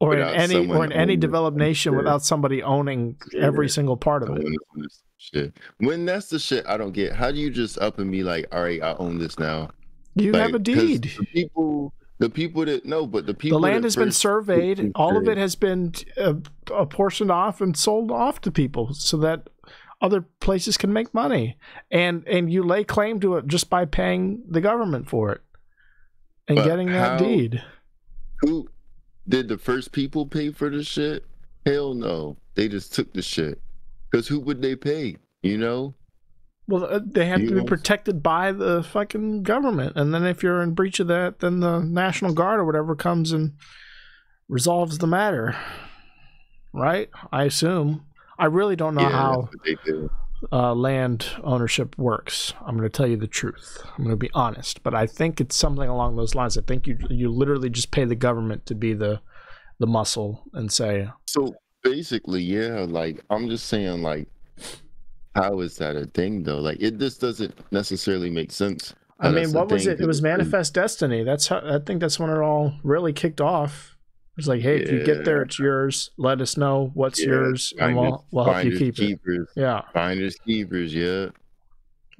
or in any or in any developed nation Yeah. without somebody owning every single part of it. When it's- when it's shit. When that's the shit I don't get. How do you just up and be like, all right, I own this now? You Like, have a deed. The people, the people that no, but the people. The land has been surveyed. All of it has been uh, apportioned off and sold off to people so that other places can make money. And and you lay claim to it just by paying the government for it and But getting that how- deed. Who did the first people pay for the shit? Hell no. They just took the shit. Because who would they pay? You know? Well, uh, they have You to be protected by the fucking government, and then if you're in breach of that, then the National Guard or whatever comes and resolves the matter. Right? I assume. I really don't know yeah, how that's what they do. uh, land ownership works. I'm going to tell you the truth. I'm going to be honest, but I think it's something along those lines. I think you you literally just pay the government to be the the muscle and say, So basically, yeah, like I'm just saying, like, how is that a thing though? Like, it just doesn't necessarily make sense. I mean, what was it? It was Manifest Destiny. That's how I think that's when it all really kicked off. It's like, hey, if you get there, it's yours. Let us know what's Yeah, yours, and finders- we'll we'll help you keep it. keepers, Yeah, Finders keepers, yeah.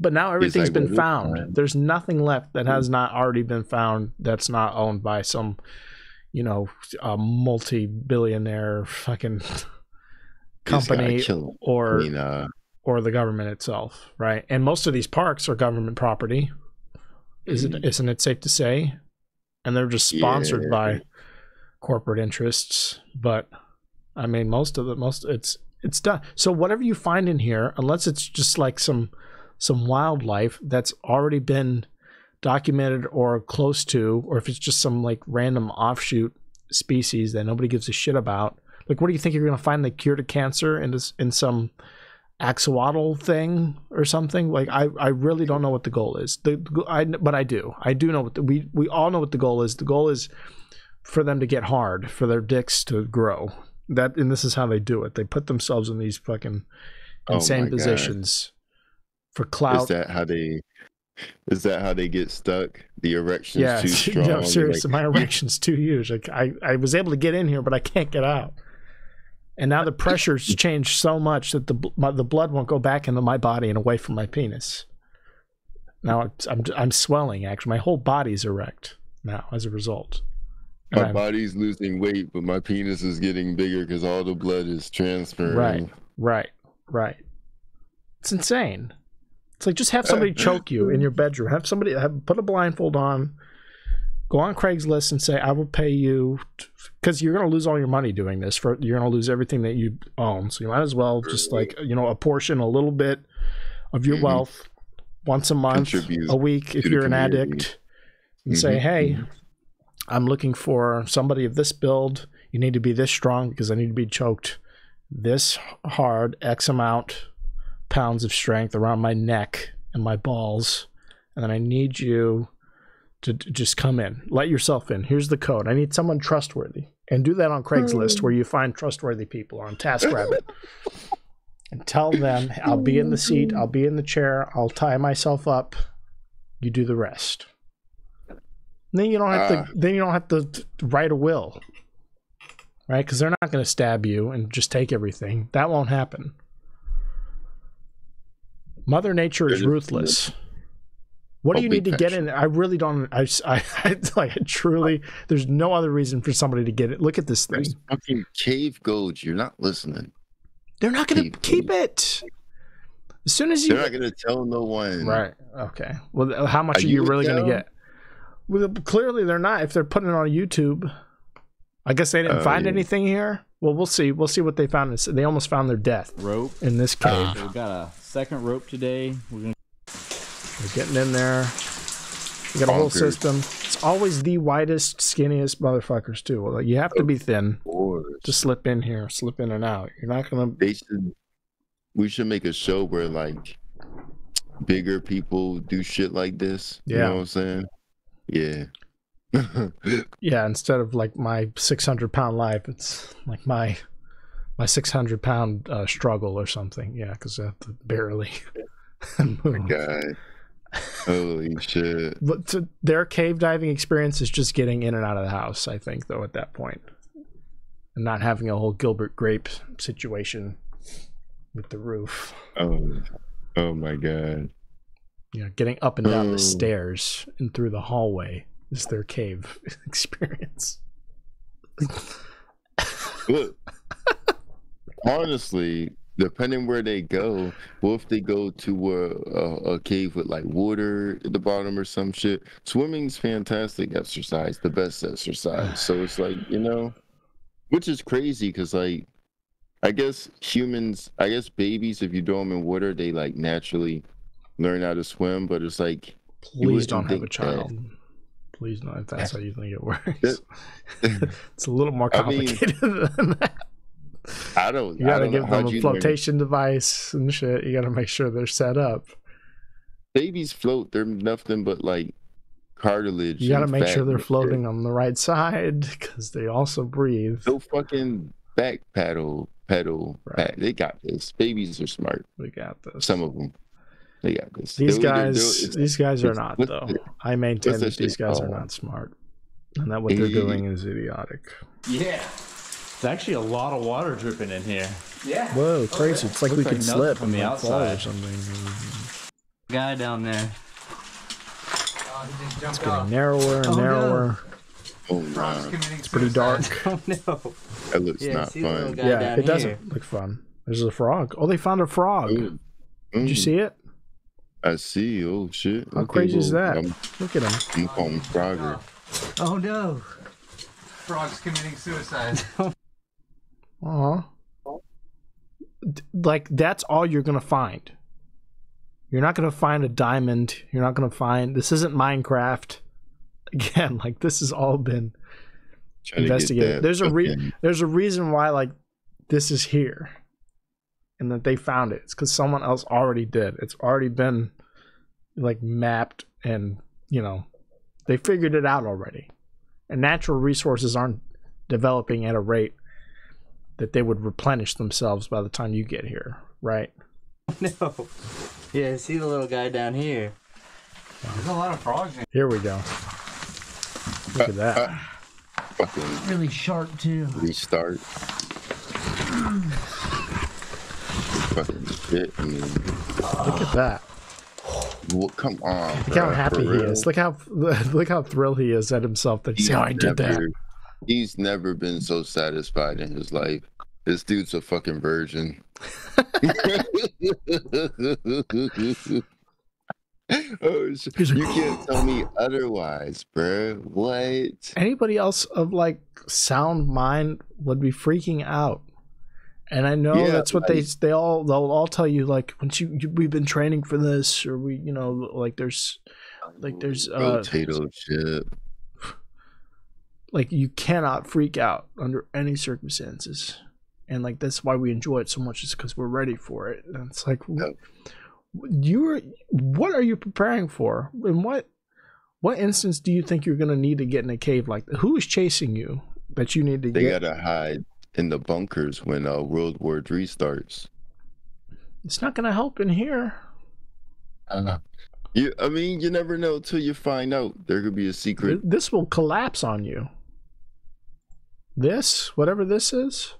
But now everything's like, been found. There's nothing left that has not already been found that's not owned by some, you know, a multi-billionaire fucking [LAUGHS] company or I mean, uh, or the government itself, right? And most of these parks are government property. Isn't isn't it safe to say? And they're just sponsored Yeah. by corporate interests. But I mean, most of the most it's it's done. So whatever you find in here, unless it's just like some some wildlife that's already been documented or close to, or if it's just some like random offshoot species that nobody gives a shit about. Like, what do you think you're going to find the cure to cancer in this, in some axolotl thing or something? Like, I, I really don't know what the goal is. The, I, but I do. I do know what the, we we all know what the goal is. The goal is for them to get hard, for their dicks to grow. That and this is how they do it. They put themselves in these fucking Oh insane God. positions for is that how they? Is that how they get stuck? The erection's yeah, too [LAUGHS] strong. no, seriously, like, my [LAUGHS] erection's too huge. Like I, I was able to get in here, but I can't get out. And now the pressure's [LAUGHS] changed so much that the my, the blood won't go back into my body and away from my penis. Now it's, I'm I'm swelling. Actually, my whole body's erect now as a result. My I'm- body's losing weight, but my penis is getting bigger because all the blood is transferring. Right, right, right. It's insane. It's like just have [LAUGHS] somebody choke you in your bedroom. Have somebody have, put a blindfold on. Go on Craigslist and say, "I will pay you," because you're going to lose all your money doing this. For you're going to lose everything that you own. So you might as well just like you know apportion a little bit of your Mhm. wealth once a month, Contribute a week if you're an community. addict, and say, Mhm, "Hey, I'm looking for somebody of this build. You need to be this strong because I need to be choked this hard, X amount pounds of strength around my neck and my balls. And then I need you to just come in. Let yourself in. Here's the code. I need someone trustworthy. And do that on Craigslist where you find trustworthy people on TaskRabbit. [LAUGHS] and tell them I'll be in the seat, I'll be in the chair, I'll tie myself up. You do the rest. Then you don't have Ah. to. Then you don't have to write a will, right? Because they're not going to stab you and just take everything. That won't happen. Mother Nature is ruthless. What do you need to get in? I really don't. I, I, [LAUGHS] I like. I truly. There's no other reason for somebody to get it. Look at this thing. There's fucking cave goats. You're not listening. They're not going to Keep- keep it. As soon as you They're not gonna tell no one. Right. Okay. Well, how much Are are, you you really going to get? Well, clearly they're not. If they're putting it on YouTube, I guess they didn't Oh, find yeah. anything here. Well, we'll see. We'll see what they found. They almost found their death Rope. in this cave. So we got a second rope today. We're gonna They're getting in there. We got a whole system. It's always the widest, skinniest motherfuckers too. Well, you have to be thin to slip in here, slip in and out. You're not gonna. they should. We should make a show where like bigger people do shit like this. You Yeah. know what I'm saying? Yeah. [LAUGHS] Yeah. Instead of like my 600 pound life, it's like my my 600 pound uh, struggle or something. Yeah, because I have to barely [LAUGHS] move. God. Holy shit. But to, their cave diving experience is just getting in and out of the house. I think though at that point, and not having a whole Gilbert Grape situation with the roof. Oh. Oh my god. You know, getting up and down Oh. the mm. stairs and through the hallway is their cave [LAUGHS] experience. Look. honestly, depending where they go, what if they go to a, a, a cave with like water at the bottom or some shit? Swimming's fantastic exercise, the best exercise. So it's [SIGHS] like you know, which is crazy because like, I guess humans, I guess babies, if you throw them in water, they like naturally learn how to swim. But it's like Please don't have a think that. child. Please don't. If that's how you think it [LAUGHS] works, [LAUGHS] it's a little more I mean, complicated [LAUGHS] than that. I don't. You gotta don't give them a you learn? flotation device and shit. You gotta make sure they're set up. Babies float. They're nothing but like cartilage. You gotta make sure they're floating on the right side because they also breathe. No fucking back paddle, pedal. Right. They got this. Babies are smart. We got this. Some of them. They got this. These They'll either do guys, these guys are not though. the- I maintain that that these shit guys are not smart, and that what they're doing is idiotic. Yeah. It's actually a lot of water dripping in here. Yeah. Whoa, crazy! It's like we Looks could like nothing slip from the and, like, fall or something. guy down there. Oh, he Getting narrower and Oh, no. narrower. Oh Frog's wow, It's pretty dark. [LAUGHS] Oh no. that looks Yeah, not see the little fun. yeah, down it doesn't look fun. There's a frog. Oh, they found a frog. Ooh. Did you Mm, see it? I see. Oh shit. How Okay, crazy is that? I'm, Look at him. I'm gonna call him Frogger. Oh no. Frog's committing suicide. Aw. [LAUGHS] Uh-huh. D- Like that's all you're gonna find. You're not gonna find a diamond. You're not gonna find. This isn't Minecraft. [LAUGHS] Again, like this has all been Trying investigated. There's a re- fucking- there's a reason why like this is here, and that they found it. It's because someone else already did. It's already been like mapped, and you know they figured it out already. And natural resources aren't developing at a rate that they would replenish themselves by the time you get here, right? [LAUGHS] No. Yeah, see the little guy down here. There's a lot of frogs in Here we go. Look at that. Uh, uh, fucking Really sharp too. restart. [SIGHS] [LAUGHS] fucking shit. I mean, Look at that. what, come on. Look how happy he is. Look how [LAUGHS] look how thrilled he is at himself that he's He's oh, I did that. never- He's never been so satisfied in his life. This dude's a fucking virgin. [LAUGHS] oh, sh- [LAUGHS] He's like, you can't tell me otherwise, bruh. What? Anybody else of like sound mind would be freaking out. And I know Yeah, that's what they they all they'll all tell you like when you, you we've been training for this or we you know like there's Like, there's, uh, potato chip. like you cannot freak out under any circumstances. And like that's why we enjoy it so much is because we're ready for it. And it's like Yeah. you're what are you preparing for? In what what instance do you think you're going to need to get in a cave like that? Who is chasing you that you need to They get gotta hide in the bunkers when uh, World War Three starts. it's not going to help in here Uh, you, I mean, you never know till you find out. There could be a secret. This will collapse on you this whatever this is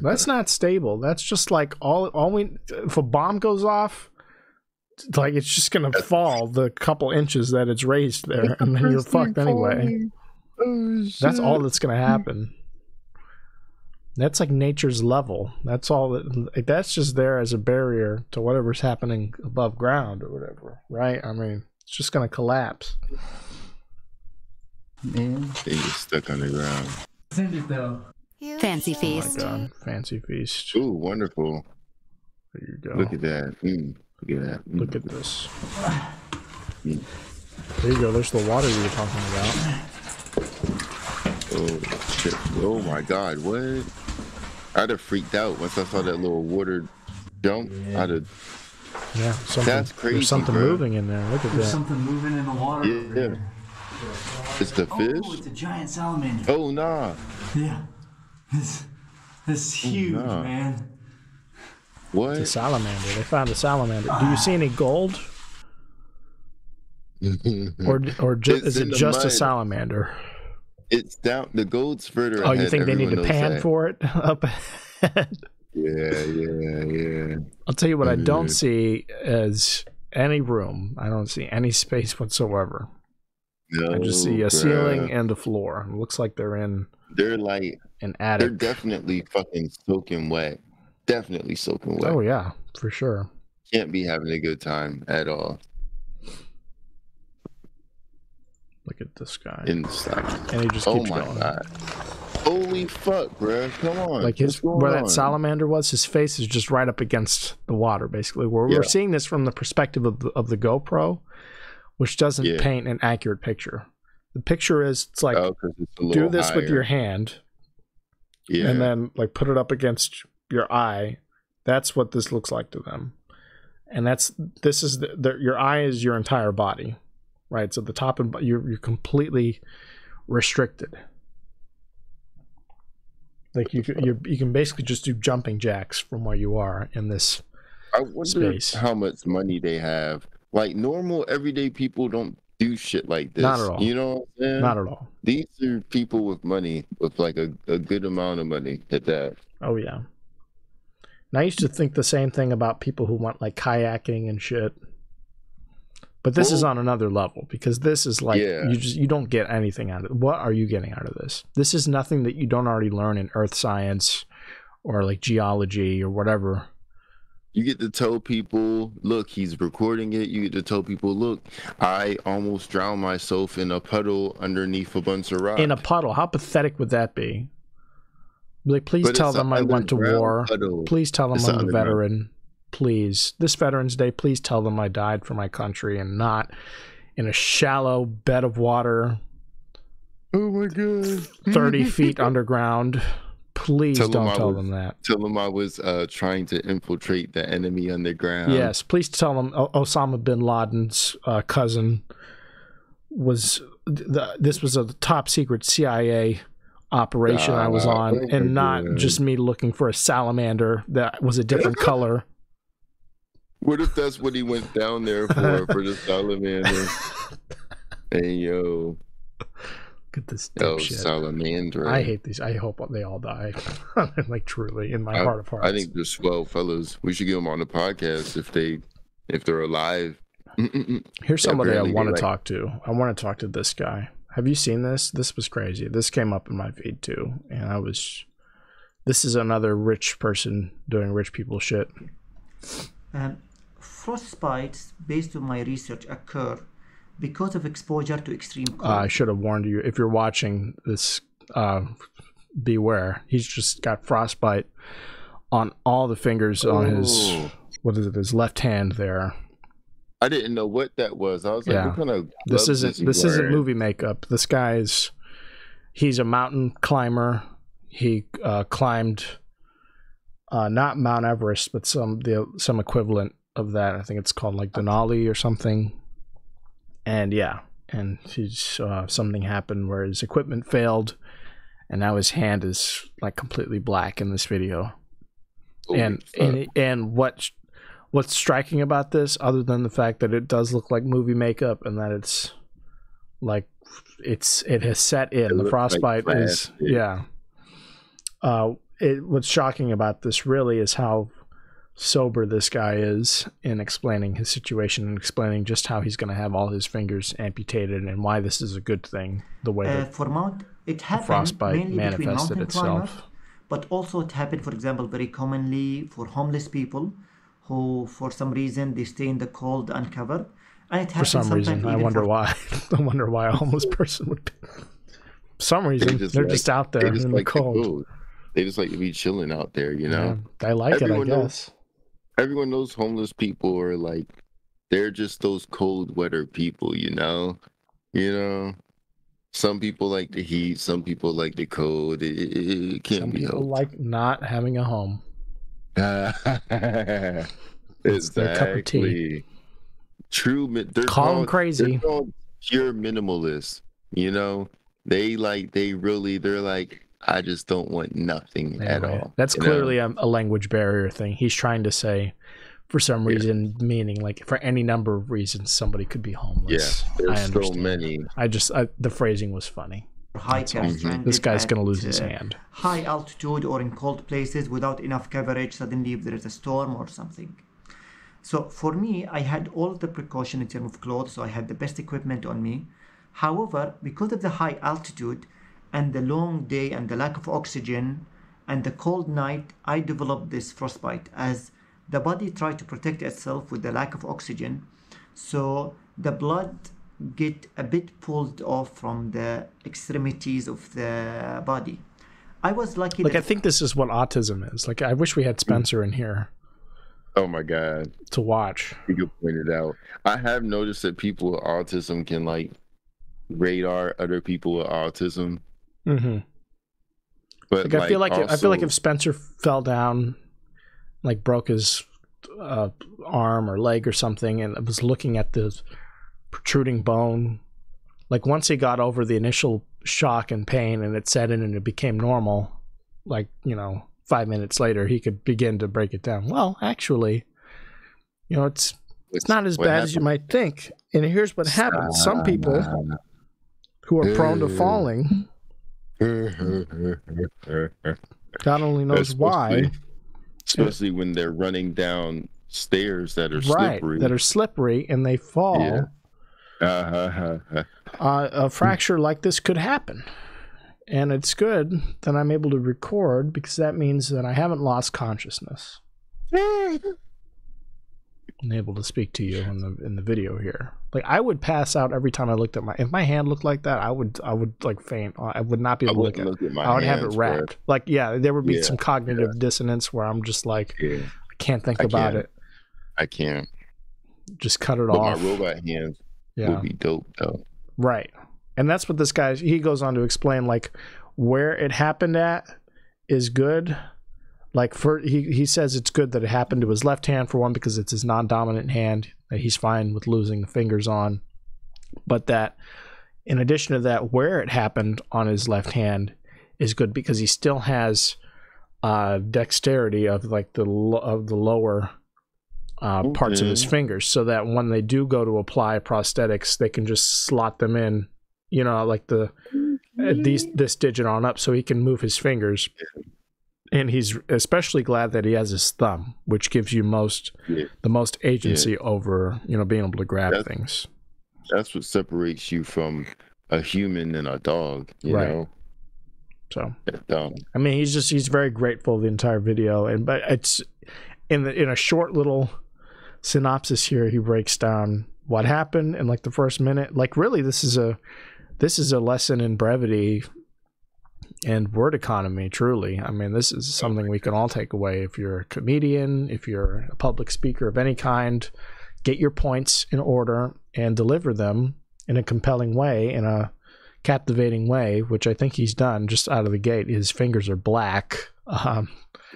That's not stable. That's just like all all we if a bomb goes off, like it's just gonna fall the couple inches that it's raised there, and then you're fucked anyway. Oh, That's all that's gonna happen. That's like nature's level. That's all that. Like, that's just there as a barrier to whatever's happening above ground or whatever, right? I mean, it's just gonna collapse. Man. They get stuck underground. Send it though. Fancy Oh my god, fancy feast. Ooh, wonderful. There you go. Look at that. Mm, look at that. Mm. Look at this. Mm. There you go. There's the water you were talking about. Oh shit! Oh my god! What? I'd have freaked out once I saw that little water jump. I'd have. Yeah, something, That's crazy, There's something bro. moving in there. Look at There's that. There's something moving in the water. Yeah. over there. It's the Oh, fish. it's a giant salamander. Oh nah. Yeah. This, this is oh, huge, no. man. It's a salamander. They found a salamander. Do you ah. see any gold, [LAUGHS] or or ju- It's is it the just a salamander? It's down. The gold's further Oh, you ahead, think they need to pan that. for it [LAUGHS] up ahead? Yeah, yeah, yeah. I'll tell you what I don't Mhm. see is any room. I don't see any space whatsoever. No, I just see a bruh. ceiling and a floor. It looks like they're in They're like an attic. they're definitely fucking soaking wet. Definitely soaking wet. Oh yeah, for sure. Can't be having a good time at all. Look at this guy, Inside. and he just Oh keeps my going. god. Holy fuck, bruh. Come on. like his What's going where on? that salamander was his face is just right up against the water basically where Yeah. we're seeing this from the perspective of the, of the gopro which doesn't Yeah. paint an accurate picture the picture is it's like Oh, 'cause it's do little this with your hand Yeah. and then like put it up against your eye that's what this looks like to them and that's this is the, the your eye is your entire body right so the top and you're, you're completely restricted like you can you, you can basically just do jumping jacks from where you are in this I wonder space. how much money they have. Like normal everyday people don't do shit like this. Not at all. You know what I'm saying? not at all These are people with money, with like a, a good amount of money at that. oh yeah and i used to think the same thing about people who want like kayaking and shit But this is on another level because this is like Yeah. you just you don't get anything out of it. What are you getting out of this? This is nothing that you don't already learn in earth science or like geology or whatever. You get to tell people, look, he's recording it. You get to tell people, look, I almost drowned myself in a puddle underneath a bunch of rocks. In a puddle. How pathetic would that be? Like please But tell them I went to war. puddle. Please tell them It's I'm a veteran. Please. This Veterans Day, please tell them I died for my country and not in a shallow bed of water Oh my god. 30 [LAUGHS] feet underground. Please Tell them don't I tell was- them that. Tell them I was uh, trying to infiltrate the enemy underground. yes, please tell them O- Osama bin Laden's uh, cousin was the, this was a top secret CIA operation I was on, oh and not just me looking for a salamander that was a different [LAUGHS] color. What if that's what he went down there for, for the [LAUGHS] salamander? hey, yo. Look at this Yo, dipshit. salamander. I hate these. I hope they all die. [LAUGHS] like truly, in my I- heart of hearts. I think they're swell fellas. We should get them on the podcast if they if they're alive. Mm-mm-mm. Here's somebody I apparently they want to like- talk to. I want to talk to this guy. Have you seen this? This was crazy. This came up in my feed too, and I was. This is another rich person doing rich people shit. Um, frostbites, based on my research, occur because of exposure to extreme cold. Uh, I should have warned you. If you're watching this, uh, beware. He's just got frostbite on all the fingers on his what is it? His left hand there. I didn't know what that was. I was like, Yeah. what kind of this isn't is he this isn't movie makeup. This guy's he's a mountain climber. He uh, climbed uh, not Mount Everest, but some the some equivalent of that. I think it's called like Denali or something. And yeah, and he's uh, something happened where his equipment failed, and now his hand is like completely black in this video Holy and fuck. and and what what's striking about this other than the fact that it does look like movie makeup and that it's like it's it has set in the looks like frostbite is plastic. yeah uh it what's shocking about this really is how sober this guy is in explaining his situation and explaining just how he's going to have all his fingers amputated and why this is a good thing the way Uh, that for mount, it happened frostbite mainly between manifested mountain climbers, itself. but also it happened, for example, very commonly for homeless people who, for some reason, they stay in the cold uncovered. And it for happens some sometimes reason. I wonder for- why. [LAUGHS] I wonder why a homeless person would. Be. [LAUGHS] For some reason, They they just are like- just out there just in like the the cold. cold. They just like to be chilling out there, you know. Yeah, I like Everyone it. I knows- guess. Everyone knows homeless people are like they're just those cold weather people, you know. You know. Some people like the heat, some people like the cold. It, it, it can't Some be people helped. like not having a home. [LAUGHS] exactly. their cup of tea. True. They're Call called- crazy. They're pure minimalists. You know, they like they really they're like I just don't want nothing at all. That's clearly a, a language barrier thing. He's trying to say, for some Yeah. reason, meaning like for any number of reasons, somebody could be yeah. homeless. I There's so many. I just I, the phrasing was funny. hikers Mhm. This guy's gonna lose his uh, hand. high altitude or in cold places without enough coverage suddenly if there is a storm or something so for me i had all the precaution in terms of clothes so i had the best equipment on me however because of the high altitude and the long day and the lack of oxygen and the cold night i developed this frostbite as the body tried to protect itself with the lack of oxygen so the blood get a bit pulled off from the extremities of the body i was lucky Like I think this is what autism is. Like I wish we had Spencer in here Oh my god. to watch. You could point it out. I have noticed that people with autism can like radar other people with autism. Hmm But Like, I feel like I feel like if Spencer fell down, like broke his uh, arm or leg or something, and was looking at the protruding bone, like once he got over the initial shock and pain and it set in and it became normal, like you know, five minutes later he could begin to break it down. Well, actually, you know, it's it's not as bad as you might think. And here's what happens: some people who are prone to falling, [LAUGHS] God only knows why. Especially when they're running down stairs that are right slippery. that are slippery and they fall. Yeah. Uh-huh. uh, a fracture like this could happen. And it's good that I'm able to record because that means that I haven't lost consciousness. [LAUGHS] Able to speak to you in the in the video here. Like I would pass out every time I looked at my if my hand looked like that, I would I would like faint. I would not be able to look at, look at my I would have it bro. wrapped. Like yeah, there would be Yeah, some cognitive dissonance where I'm just like Yeah, I can't think I about can't. it. I can't. Just cut it But off. my robot hands yeah. would be dope though. Right. And that's what this guy he goes on to explain like where it happened at is good. Like for he he says it's good that it happened to his left hand for one because it's his non-dominant hand that he's fine with losing the fingers on. But that in addition to that where it happened on his left hand is good because he still has uh dexterity of like the of the lower uh, parts of his fingers. So that when they do go to apply prosthetics they can just slot them in you know like the at these this digit on up so he can move his fingers and he's especially glad that he has his thumb which gives you most Yeah. the most agency over you know being able to grab That's- things That's what separates you from a human and a dog. You Right. know, so I mean, he's just he's very grateful the entire video, and but it's in the in a short little synopsis here. He breaks down what happened in like the first minute. Like really, this is a this is a lesson in brevity and word economy. Truly, I mean, this is something we can all take away. If you're a comedian, if you're a public speaker of any kind, get your points in order and deliver them in a compelling way in a captivating way, which I think he's done just out of the gate. His fingers are black, um,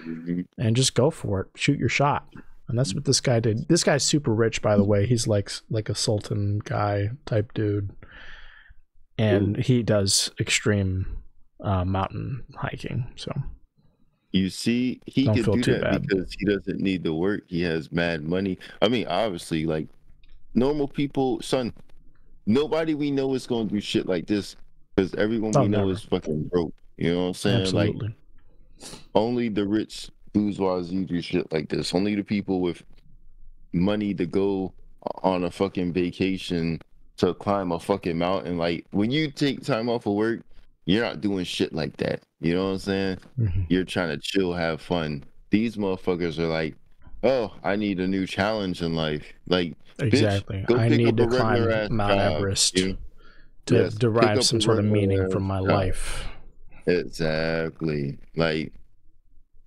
Mhm. and just go for it. Shoot your shot, and that's what this guy did. This guy's super rich, by the way. He's like like a sultan guy type dude, and he does extreme uh, mountain hiking. So You see, he Don't can do that bad. because he doesn't need to work. He has mad money. I mean, obviously, like normal people, son, nobody we know is going to do shit like this because everyone Oh, we know never. is fucking broke. You know what I'm saying? absolutely, Like only the rich bourgeoisie do shit like this. Only the people with money to go on a fucking vacation to climb a fucking mountain. Like when you take time off of work, you're not doing shit like that. You know what I'm saying? Mhm. You're trying to chill, have fun. These motherfuckers are like, oh, I need a new challenge in life. Like, bitch, exactly. go I pick need up to a climb Mount job, Everest you know? to Yes, derive some sort of meaning from my job. life. Exactly. Like,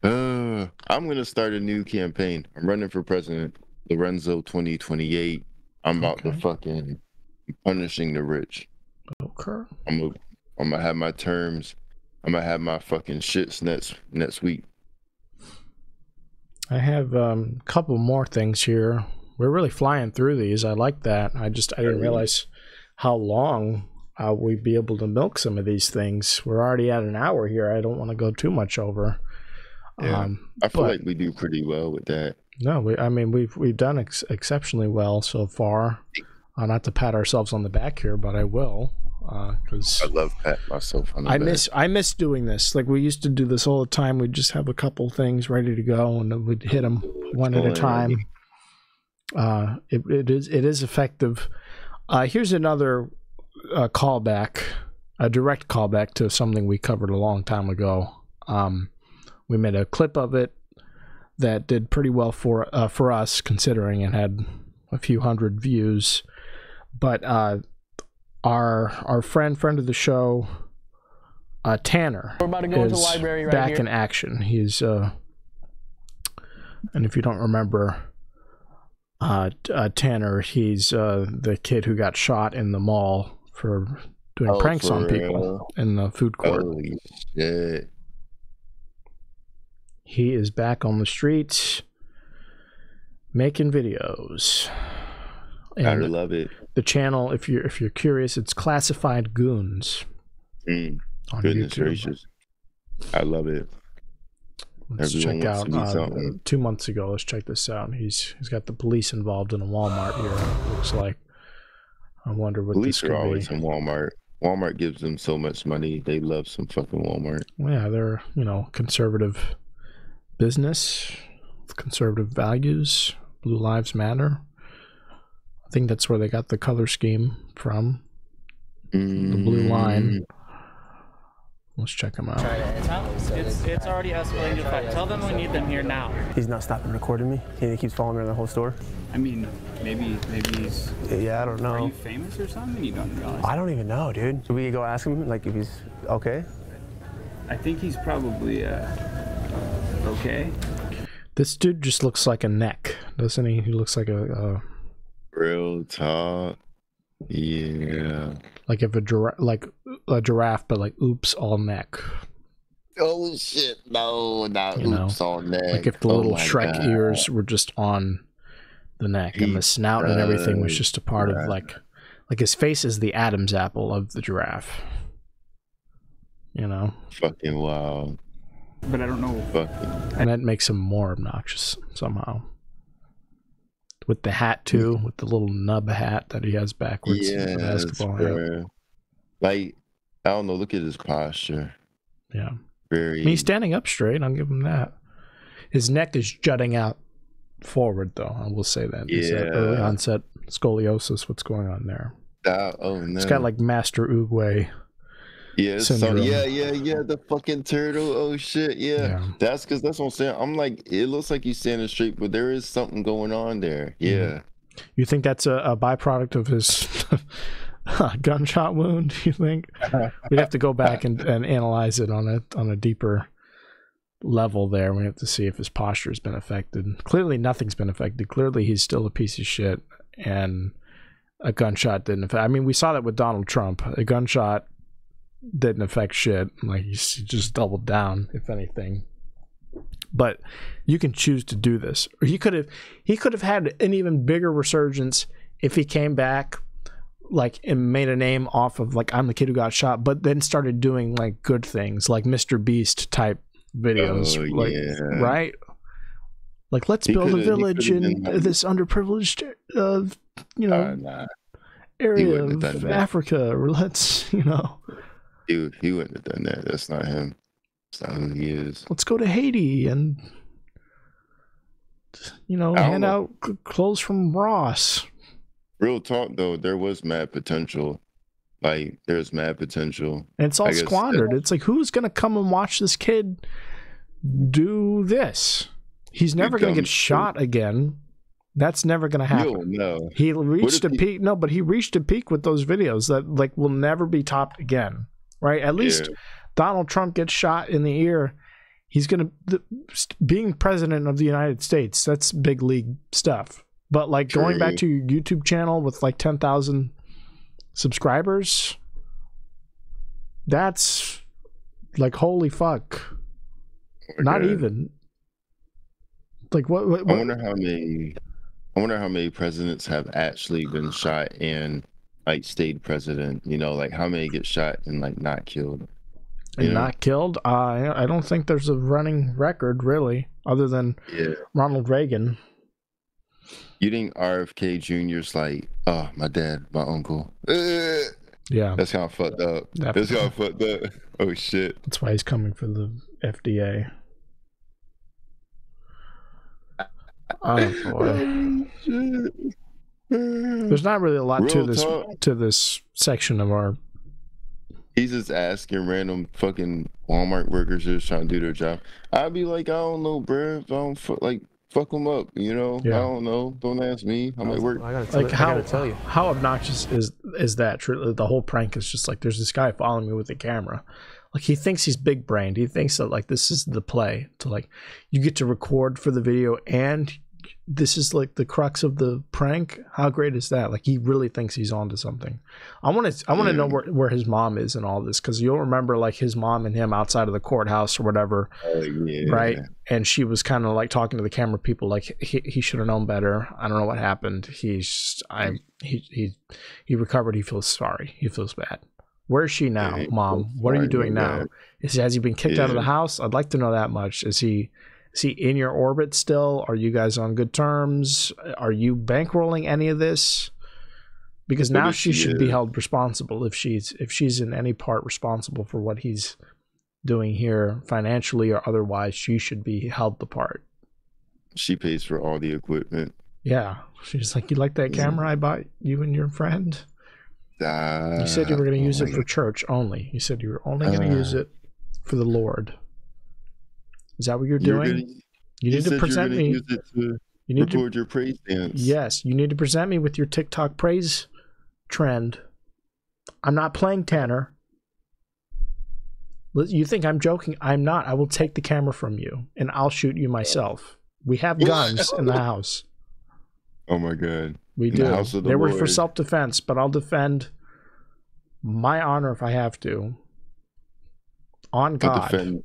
uh, I'm gonna start a new campaign. I'm running for president, Lorenzo 2028. I'm about to fucking punishing the rich. Okay. I'm gonna, I'm gonna have my terms. I'm gonna have my fucking shits next next week. I have um, a couple more things here. We're really flying through these. I like that. I just I didn't realize how long uh, we'd be able to milk some of these things. We're already at an hour here. I don't want to go too much over. Yeah. Um, I feel but- like we do pretty well with that. no, we, I mean we've we've done ex- exceptionally well so far. Uh, not to pat ourselves on the back here, but I will because I love pat myself on the I back. miss I miss doing this. Like we used to do this all the time. We'd just have a couple things ready to go, and then we'd hit them one at a time. Uh, it, it is it is effective. Uh, here's another uh, callback, a direct callback to something we covered a long time ago. Um, we made a clip of it that did pretty well for uh, for us, considering it had a few hundred views. But uh, our our friend friend of the show, uh, Tanner, We're about to go into the is library right back here. in action. He's uh, and if you don't remember, uh, uh, Tanner, he's uh, the kid who got shot in the mall for doing Oh, pranks on people real? in the food court. Holy shit. He is back on the streets making videos. I love it. The channel, if you're if you're curious, it's Classified Goons Mm, on goodness YouTube. gracious. I love it. Let's Everyone check out uh, two months ago. Let's check this out. He's he's got the police involved in a Walmart here. It looks like. I wonder what Police this are always be. in Walmart. Walmart gives them so much money. They love some fucking Walmart. Yeah, they're you know conservative business, with conservative values. Blue Lives Matter. I think that's where they got the color scheme from. The blue line. Let's check them out. It's, it's already escalated to fight. Tell them we need them here now. He's not stopping recording me. He keeps following me around the whole store. I mean, maybe maybe he's. Yeah, I don't know. Are you famous or something? You don't realize. I don't even know, dude. Should we go ask him, like, if he's okay? I think he's probably uh, okay. This dude just looks like a neck, doesn't he? He looks like a, a Real talk. Yeah. like if a giraffe, like a giraffe, but like oops, all neck. Oh shit! No, not You know, oops on neck. Like if the Oh little Shrek God. ears were just on the neck, and the snout and everything was just a part of like, like his face is the Adam's apple of the giraffe. You know, Fucking wow. But I don't know. Fucking. and that makes him more obnoxious somehow. With the hat too, with the little nub hat that he has backwards, Yeah, basketball hat. Like I don't know. Look at his posture. Yeah. Very. I mean, he's standing up straight. I'll give him that. His neck is jutting out forward, though. I will say that. Is that early Yeah. onset scoliosis. What's going on there? Ah, oh no. It's got like Master Oogway. Yeah, some, yeah, yeah, yeah. The fucking turtle. Oh shit, yeah. That's because that's what I'm saying. I'm like, it looks like he's standing straight, but there is something going on there. Mm-hmm. Yeah. You think that's a, a byproduct of his [LAUGHS] gunshot wound? [LAUGHS] You think [LAUGHS] we'd have to go back and, and analyze it on a on a deeper level there. We have to see if his posture has been affected. Clearly, nothing's been affected. Clearly, he's still a piece of shit, and a gunshot didn't affect. I mean, we saw that with Donald Trump. A gunshot didn't affect shit. Like he just doubled down, if anything. But you can choose to do this, or he could have. He could have had an even bigger resurgence if he came back like and made a name off of like I'm the kid who got shot, but then started doing like good things like Mr. Beast type videos, Oh, like yeah. right? Like let's He build a village in this underprivileged, uh, you know, Uh, nah. area of. Africa, or [LAUGHS] let's you know, He he wouldn't have done that. That's not him. That's not who he is. let's go to Haiti and you know hand know. out clothes from Ross. Real talk though, there was mad potential. Like there's mad potential. And it's all squandered. It's like who's gonna come and watch this kid do this? He's never gonna get shot again. That's never gonna happen. You'll know. He reached a if he- peak. No, but he reached a peak with those videos that like will never be topped again. Right? At least Yeah. Donald Trump gets shot in the ear. He's gonna being president of the United States. That's big league stuff. But like going back to your YouTube channel with like ten thousand subscribers, that's like holy fuck. Oh Not even. Like what? what, I wonder how many. I wonder how many presidents have actually been shot and like stayed president. You know, like how many get shot and like not killed. and know? not killed. Uh, I don't think there's a running record really, other than Yeah. Ronald Reagan. You think RFK Jr.'s like, oh, my dad, my uncle. [LAUGHS] Yeah, That's kind of fucked up. That- That's kind of [LAUGHS] fucked up. Oh shit. that's why he's coming for the FDA. [LAUGHS] Oh boy. Shit. There's not really a lot to this talk. to this section of our. He's just asking random fucking Walmart workers just trying to do their job. I'd be like, I don't know, bruh. I don't fu- like fuck them up. You know, Yeah. I don't know. Don't ask me. I might work. I gotta tell, Like I how gotta tell you. how obnoxious is is that? Truly, the whole prank is just like there's this guy following me with a camera. Like he thinks he's big brained. He thinks that like this is the play to like you get to record for the video and this is like the crux of the prank. How great is that? Like he really thinks he's onto something. I want to I want to know where, where his mom is in all this because you'll remember like his mom and him outside of the courthouse or whatever Oh, yeah. right? And she was kind of like talking to the camera people, like he, he should have known better. I don't know what happened. He's I he he he recovered. He feels sorry. He feels bad. Where is she now, Yeah, mom? What are you doing now? Is has he been kicked out of the house? I'd like to know that much. Is he is he in your orbit still? Are you guys on good terms? Are you bankrolling any of this? Because now she she should be held responsible if she's if she's in any part responsible for what he's doing here financially or otherwise she should be held the part She pays for all the equipment. Yeah. She's like, You like that camera I bought you and your friend? Uh, You said you were going to use it for church only. You said you were only going to use Uh. it for the Lord. Is that what you're You're doing? gonna- you need to present me. To You need to record your praise dance. Yes, you need to present me with your TikTok praise trend. I'm not playing Tanner. You think I'm joking? I'm not. I will take the camera from you and I'll shoot you myself. We have guns in the house. Oh my god. We In do. the the they were for self defense, but I'll defend my honor if I have to. On I'll God.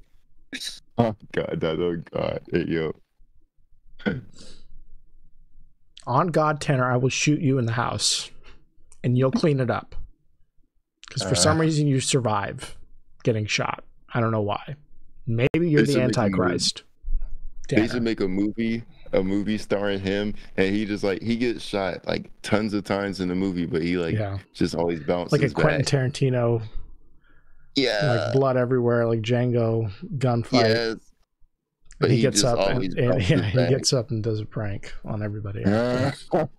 Oh god, that oh god. Hey yo. [LAUGHS] On God, Tanner, I will shoot you in the house and you'll clean it up. Because for some Uh. reason you survive getting shot. I don't know why. Maybe you're the should make a movie. Antichrist. They should make a movie, a movie starring him, and he just like he gets shot like tons of times in the movie, but he like Yeah. just always bounces like a Quentin. Tarantino, yeah, like blood everywhere, like Django gunfight. yes. But he, he gets up and, and- yeah, he back. gets up and does a prank on everybody. [LAUGHS] and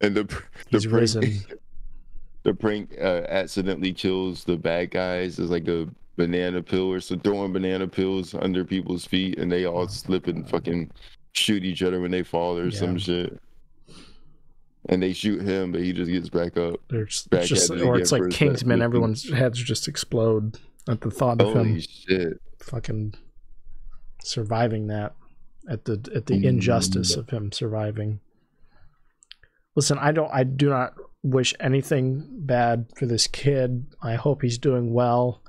the the He's prank, risen. [LAUGHS] the prank uh, accidentally kills the bad guys. It's like a banana peel or so throwing banana pills under people's feet, and they all slip and fucking shoot each other when they fall or some shit. And they shoot him, but he just gets back up. Back just or it's like Kingsman. Everyone's heads just explode at the thought of Holy him shit! fucking surviving that at the at the Mm. injustice of him surviving. Listen, I don't I do not wish anything bad for this kid. I hope he's doing well.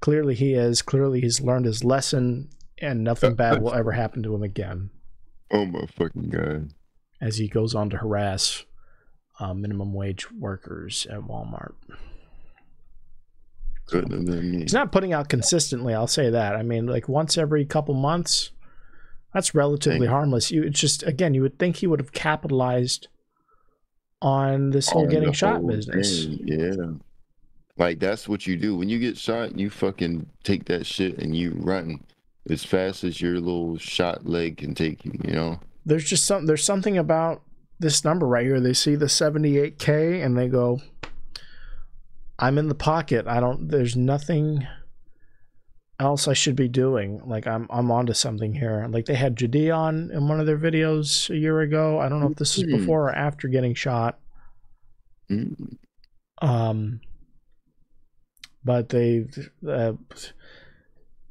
Clearly he is. Clearly he's learned his lesson and nothing bad will ever happen to him again [LAUGHS] Oh my fucking god! as he goes on to harass uh, minimum wage workers at Walmart. He's not putting out consistently. I'll say that. I mean, like once every couple months, that's relatively Dang. harmless. You it's just again, you would think he would have capitalized on this whole on getting shot whole business. thing, Yeah. Like that's what you do. When you get shot, you fucking take that shit and you run as fast as your little shot leg can take you, you know? There's just some. There's something about this number right here. They see the 78k and they go, "I'm in the pocket. I don't. There's nothing." else I should be doing. Like I'm I'm onto something here. Like they had Jadeon in one of their videos a year ago. I don't know if this is Hmm. before or after getting shot. Mm. Um, but they, uh,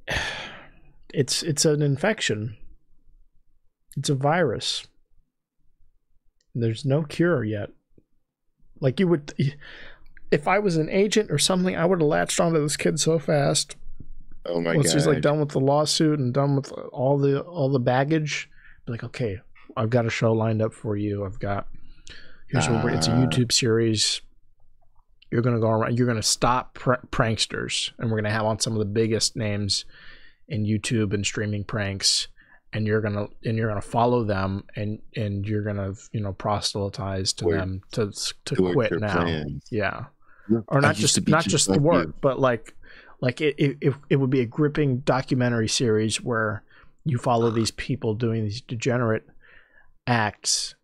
[SIGHS] it's it's an infection. It's a virus. There's no cure yet. Like you would, if I was an agent or something, I would have latched onto this kid so fast. Oh my Once god. he's like done with the lawsuit and done with all the all the baggage, be like, okay, I've got a show lined up for you. I've got here's what we're, it's a Ah. YouTube series. You're gonna go around. You're gonna stop pr- pranksters, and we're gonna have on some of the biggest names in YouTube and streaming pranks. And you're gonna and you're gonna follow them, and and you're gonna you know proselytize to Toward- them to to quit now. plans. Yeah or not just not just just the work, you. but like like it, it it it would be a gripping documentary series where you follow these [SIGHS] people doing these degenerate acts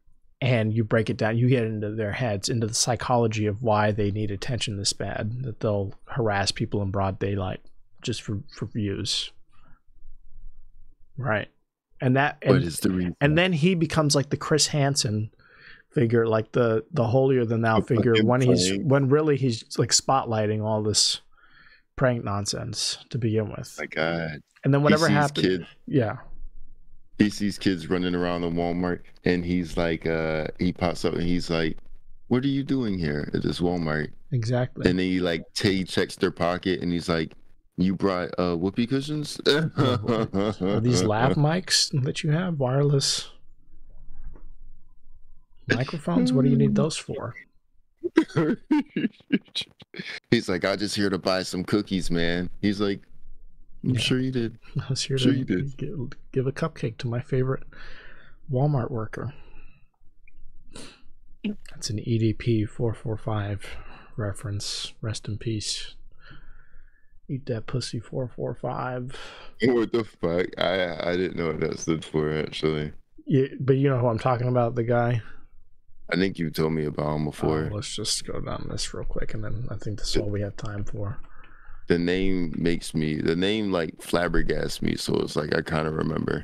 and you break it down you get into their heads into the psychology of why they need attention this bad that they'll harass people in broad daylight just for for views right and that and, What is the reason? and then he becomes like the Chris Hansen figure, like the the holier than thou figure when he's when really he's like spotlighting all this prank nonsense to begin with. my god. And then whatever happens, Kids, yeah, he sees kids running around in Walmart and he's like uh he pops up and he's like, What are you doing here at this Walmart? exactly. And then he like t- he checks their pocket and he's like, You brought uh whoopee cushions? [LAUGHS] Are these lav mics that you have wireless microphones? What do you need those for? [LAUGHS] He's like, I just here to buy some cookies, man. He's like, I'm Yeah. sure you did. [LAUGHS] I was here Sure to you did. Give, give a cupcake to my favorite Walmart worker. That's an EDP 445 reference. Rest in peace. Eat that pussy 445. What the fuck? I I didn't know what that stood for actually. You, but you know who I'm talking about, the guy. I think you told me about him before. Uh, let's just go down this real quick, and then I think this is all we have time for. the name makes me the name like flabbergasts me, so it's like I kind of remember.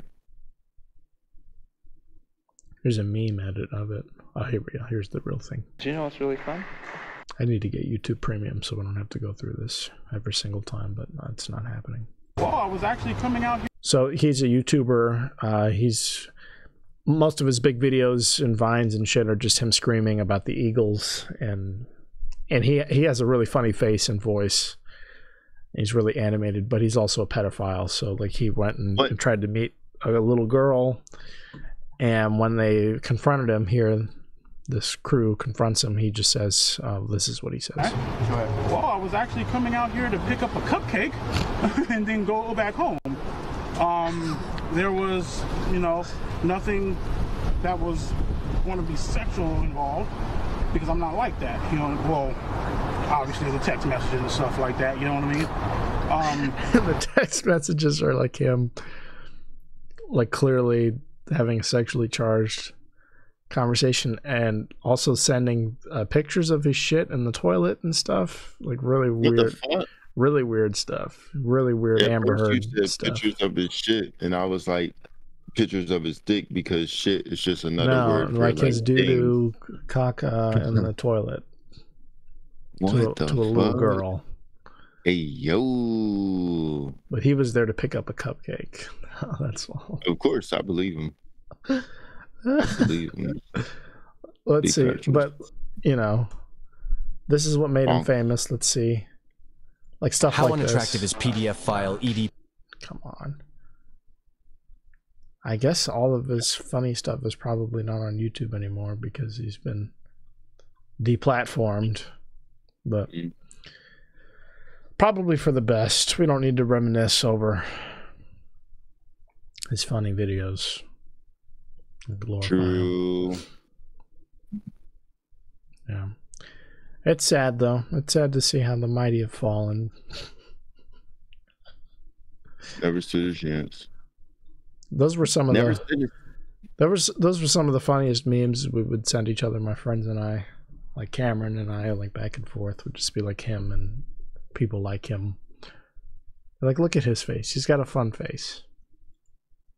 Here's a meme edit of it. Oh, here we go. Here's the real thing. Do you know what's really fun? I need to get YouTube Premium so I don't have to go through this every single time, but it's not happening. Well, I was actually coming out here. So he's a YouTuber. Uh, he's most of his big videos and vines and shit are just him screaming about the Eagles and and he he has a really funny face and voice. He's really animated, but he's also a pedophile. So like he went and, and tried to meet a little girl, and when they confronted him here, this crew confronts him. He just says, uh, "This is what he says." Well, I was actually coming out here to pick up a cupcake [LAUGHS] and then go back home. Um, there was, you know, nothing that was going to be sexual involved because I'm not like that. You know, well, obviously the text messages and stuff like that. You know what I mean? Um, [LAUGHS] the text messages are like him, like clearly having sexually charged conversation and also sending uh, pictures of his shit in the toilet and stuff. Like really What weird, really weird stuff. Really weird Yeah, Amber Heard stuff. pictures of his shit, and I was like, pictures of his dick because shit is just another No, word for like his doo doo, caca in the toilet What to, a- to a little girl. Hey yo! But he was there to pick up a cupcake. [LAUGHS] That's all. Of course, I believe him. [LAUGHS] I believe him. [LAUGHS] Let's see. factuals. But you know, this is what made him famous. Let's see, like stuff How like unattractive this. is PDF file ED? Come on. I guess all of his funny stuff is probably not on YouTube anymore because he's been deplatformed. But Mm. probably for the best. We don't need to reminisce over his funny videos. Glorify him. True. Yeah. It's sad though. It's sad to see how the mighty have fallen. Never stood a chance. Those were some of Never the There was those were some of the funniest memes we would send each other, my friends and I. Like Cameron and I, like back and forth, would just be like him and people like him. Like, look at his face. He's got a fun face,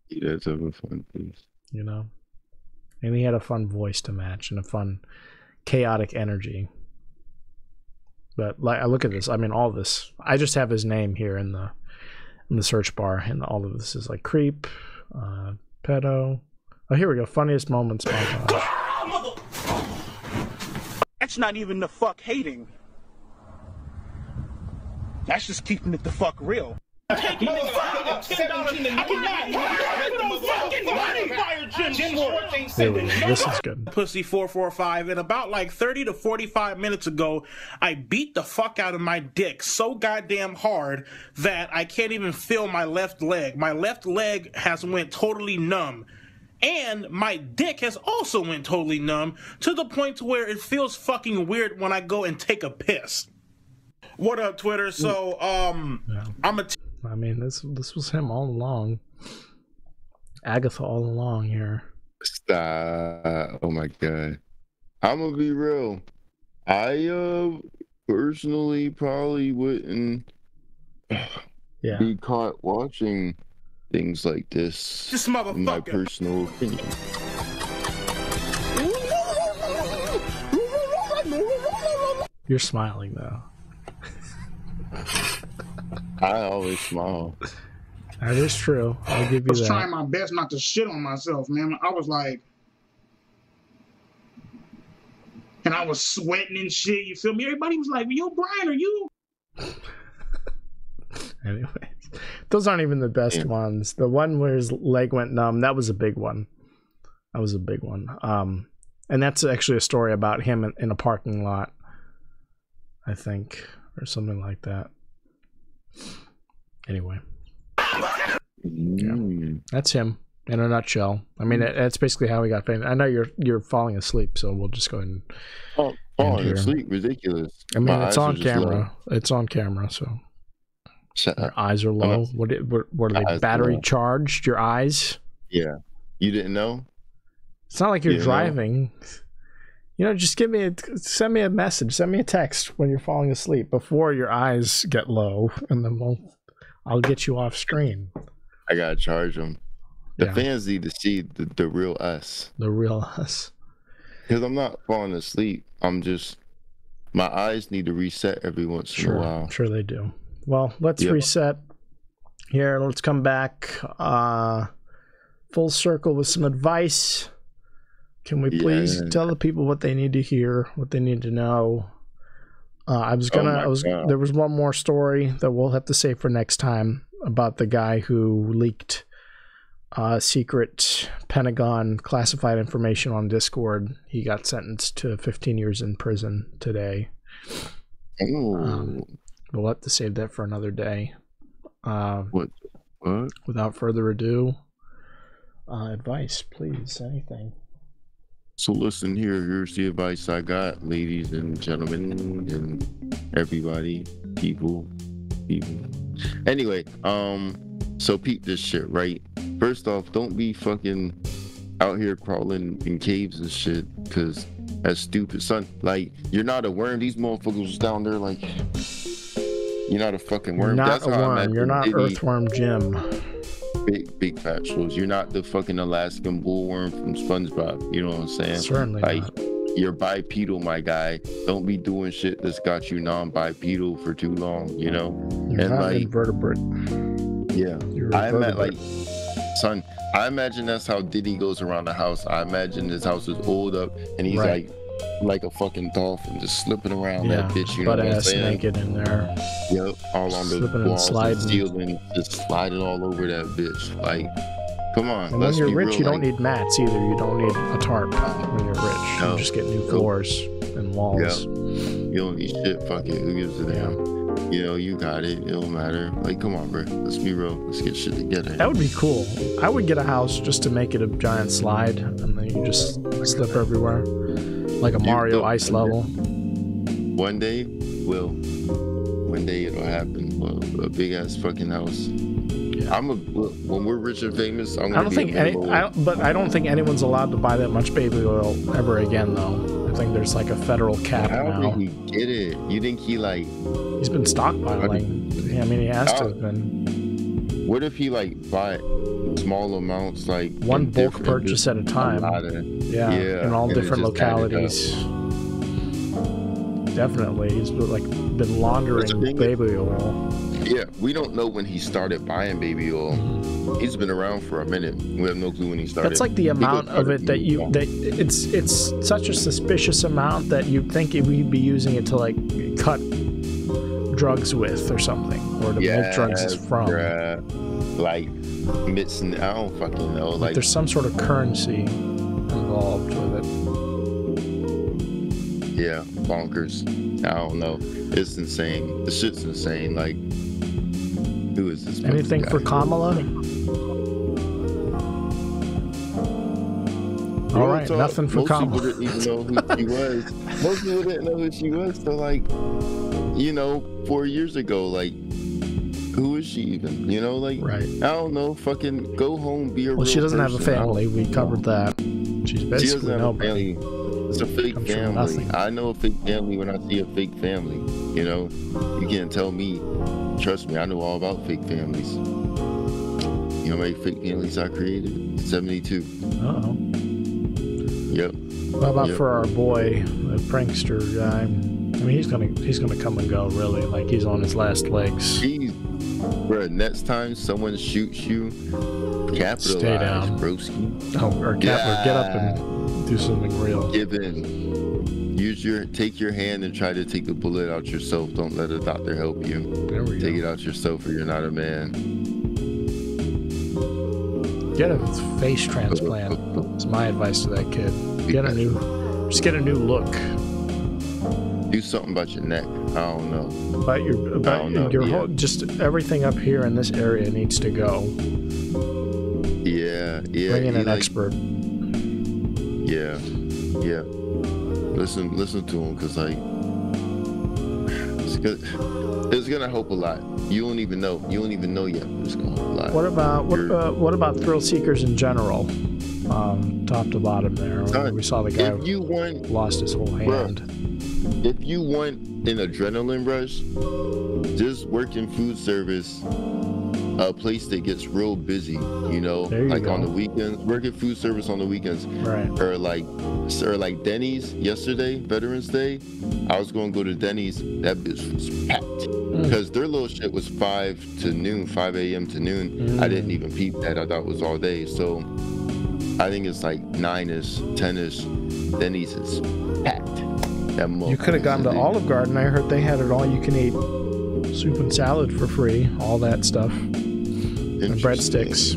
He does have a fun face. you know? And he had a fun voice to match and a fun chaotic energy. But like I look at this, I mean all this. I just have his name here in the in the search bar, and all of this is like creep, uh, pedo. Oh, here we go. Funniest moments [LAUGHS] that's not even the fuck hating. That's just keeping it the fuck real. There we go. This is good. Pussy 445 and about like 30 to 45 minutes ago, I beat the fuck out of my dick so goddamn hard that I can't even feel my left leg. My left leg has went totally numb. And my dick has also went totally numb to the point to where it feels fucking weird when I go and take a piss. What up, Twitter? So, um, I'm a I mean, this this was him all along. Agatha all along here. Stop. Oh my god. I'm gonna be real. I uh personally probably wouldn't [SIGHS] Yeah. be caught watching things like this. This in my personal opinion. You're smiling though. [LAUGHS] I always smile. That is true. I'll give you I you was that. trying my best not to shit on myself, man. I was like, and I was sweating and shit. You feel me? Everybody was like, "Yo, Brian, are you?" [LAUGHS] Anyways, those aren't even the best ones. The one where his leg went numb, that was a big one. That was a big one. Um, and that's actually a story about him in, in a parking lot, I think, or something like that. Anyway, Mm. that's him in a nutshell. I mean, it, that's basically how he got famous. I know you're you're falling asleep, so we'll just go ahead and. Oh, falling asleep, ridiculous. I mean, My it's on camera. It's on camera, so. Your eyes are low. not- What, it- what, what are they? Battery low. charged? Your eyes? Yeah. You didn't know? It's not like you're You know? You know, just give me a send me a message, send me a text when you're falling asleep before your eyes get low, and then we'll I'll get you off screen. I gotta charge them. The Yeah. fans need to see the, the real us. The real us. Because I'm not falling asleep. I'm just my eyes need to reset every once Sure, in a while. sure they do. Well, let's Yeah. reset here. Let's come back uh, full circle with some advice. Can we please Yeah. tell the people what they need to hear, what they need to know? Uh, I was Oh gonna. my I was. God. There was one more story that we'll have to save for next time about the guy who leaked uh, secret Pentagon classified information on Discord. He got sentenced to 15 years in prison today. Um, we'll have to save that for another day. Uh, what? What? Without further ado, uh, advice, please. Anything. So listen here, here's the advice I got, ladies and gentlemen, and everybody, people, people. Anyway, um, so peep this shit, right? First off, don't be fucking out here crawling in caves and shit, cause that's stupid, son. Like, you're not a worm. These motherfuckers down there like, you're not a fucking You're worm. not That's a worm. You're not Earthworm Jim. Big big shows. You're not the fucking Alaskan bullworm from SpongeBob. You know what I'm saying? Certainly Like not. you're bipedal, my guy. Don't be doing shit that's got you non-bipedal for too long. You know? You're and not like, invertebrate. yeah, You're I imagine invertebrate. like, son. I imagine that's how Diddy goes around the house. I imagine his house is old up, and he's Right. like. Like a fucking dolphin, just slipping around Yeah, that bitch. You know what I'm ass saying? naked in there. Yep, all on the Slipping walls, and sliding. ceiling, just sliding all over that bitch. Like, come on. And when you're rich, real, you like, don't need mats either. You don't need a tarp uh, when you're rich. No. You just get new floors and walls. Yeah. You don't need shit. Fuck it. Who gives a damn? You know, you got it. It don't matter. Like, come on, bro. Let's be real. Let's get shit together. That would be cool. I would get a house just to make it a giant slide, and then you just slip everywhere, like a Mario ice level. One day, will. One day it'll happen. Well, a big ass fucking house. I'm a. When we're rich and famous, I'm gonna I don't be think any, I don't, but I don't think anyone's allowed to buy that much baby oil ever again, though. I think there's like a federal cap How now. did he get it? You think he like? He's been stockpiling. Yeah, I mean, he has to have been. What if he like bought small amounts, like One bulk purchase at a time. lot of- Yeah, in all different just added up. localities. Definitely, he's been, like been laundering baby oil. Yeah, we don't know when he started buying baby oil. Mm-hmm. He's been around for a minute. We have no clue when he started. That's like the amount of it that you that it's it's such a suspicious amount that you'd think it- we'd be using it to like cut drugs with or something, or to make drugs Yes, from. bruh. Like mixing. I don't fucking know. Like Like there's some sort of currency involved with it. yeah, bonkers. I don't know. It's insane. The shit's insane. Like who is this? Anything for Kamala? All Real talk, nothing for most Kamala. people didn't even know who she was. [LAUGHS] Most people didn't know who she was. So like, you know, four years ago, like, who is she even? You know, like, right? I don't know. Fucking go home, be a Well, she doesn't have a person. I don't- family. We covered that. She's She doesn't basically have a nobody. family. It's a fake Comes family. I know a fake family when I see a fake family. You know, you can't tell me. Trust me, I know all about fake families. You know how many fake families I created? 72. Uh oh. Yep. What about Yep. for our boy, the prankster guy? I mean, he's gonna he's gonna come and go. Really, like he's on his last legs. Jeez, bro. Next time someone shoots you, capitalize, Stay down. broski. Oh, or, cap, or get up and do something real. Give in. Use your take your hand and try to take the bullet out yourself. Don't let a doctor help you. Take it out yourself, or you're not a man. Get a face transplant. It's my advice to that kid. Get a new, just get a new look. Do something about your neck. I don't know. About your, about know, your yeah. whole, just everything up here in this area needs to go. Yeah, yeah. Bring in an like- expert. Yeah, yeah. Listen, listen to him, cause like it's good. It's gonna help a lot. You don't even know. You don't even know yet. It's gonna help a lot. What about what You're- about what about thrill seekers in general? um, top to bottom there. We saw the guy if you want, lost his whole hand. If you want an adrenaline rush, just work in food service, a place that gets real busy. You know, you like on the weekends, work in food service on the weekends, Right. or like, or like Denny's yesterday, Veterans Day. I was going to go to Denny's. That bitch was packed Mm. because their little shit was five to noon, 5 a.m. to noon. I Mm. didn't even peep that. I thought it was all day. So I think it's like nine ish, ten ish. Denny's is packed. You could have gone to. Olive Garden. I heard they had it all. You can eat soup and salad for free. All that stuff. And breadsticks.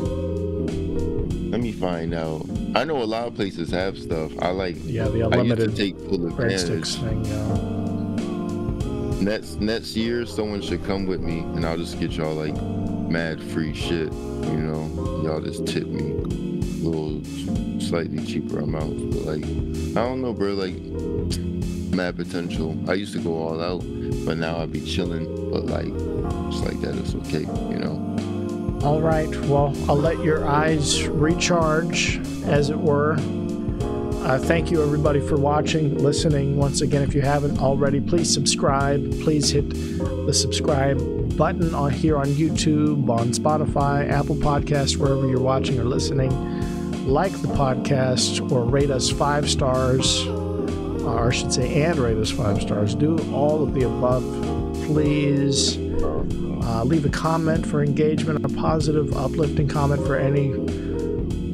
Let me find out. I know a lot of places have stuff. I like. Yeah, the unlimited take full breadsticks thing. Yeah. Next next year, someone should come with me, and I'll just get y'all like mad free shit. You know, y'all just tip me a little slightly cheaper amounts. But like, I don't know, bro. Like, mad potential. I used to go all out, but now I be chilling. But like, just like that, it's okay. You know. All right. Well, I'll let your eyes recharge, as it were. Uh, thank you, everybody, for watching, listening. Once again, if you haven't already, please subscribe. Please hit the subscribe button on here on YouTube, on Spotify, Apple Podcasts, wherever you're watching or listening. Like the podcast or rate us five stars, or I should say, and rate us five stars. Do all of the above, please. Uh, leave a comment for engagement, a positive, uplifting comment for any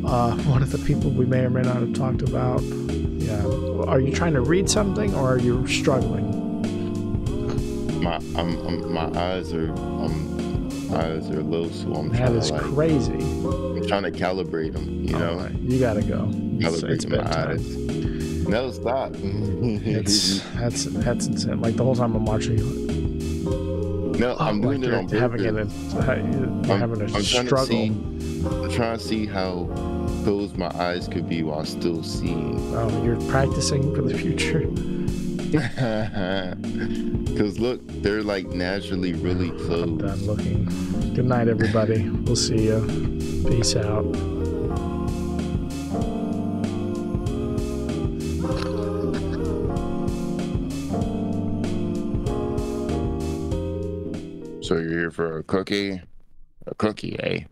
uh, [LAUGHS] one of the people we may or may not have talked about. Yeah. Are you trying to read something or are you struggling? My I'm, I'm my eyes are um eyes are low, so I'm That trying is to like crazy. I'm trying to calibrate them. You know, You gotta go. Calibrate it's my bedtime. eyes. No, stop. It's mm-hmm. [LAUGHS] that's that's insane. Like the whole time I'm watching. No, I'm oh, like doing it you're on having purpose. an, you're having a I'm trying struggle. To see, I'm trying to see how closed my eyes could be while still seeing. Oh, you're practicing for the future. [LAUGHS] Because look, they're like naturally really closed. Done looking. Good night, everybody. We'll see you. Peace out. For a cookie? A cookie, eh?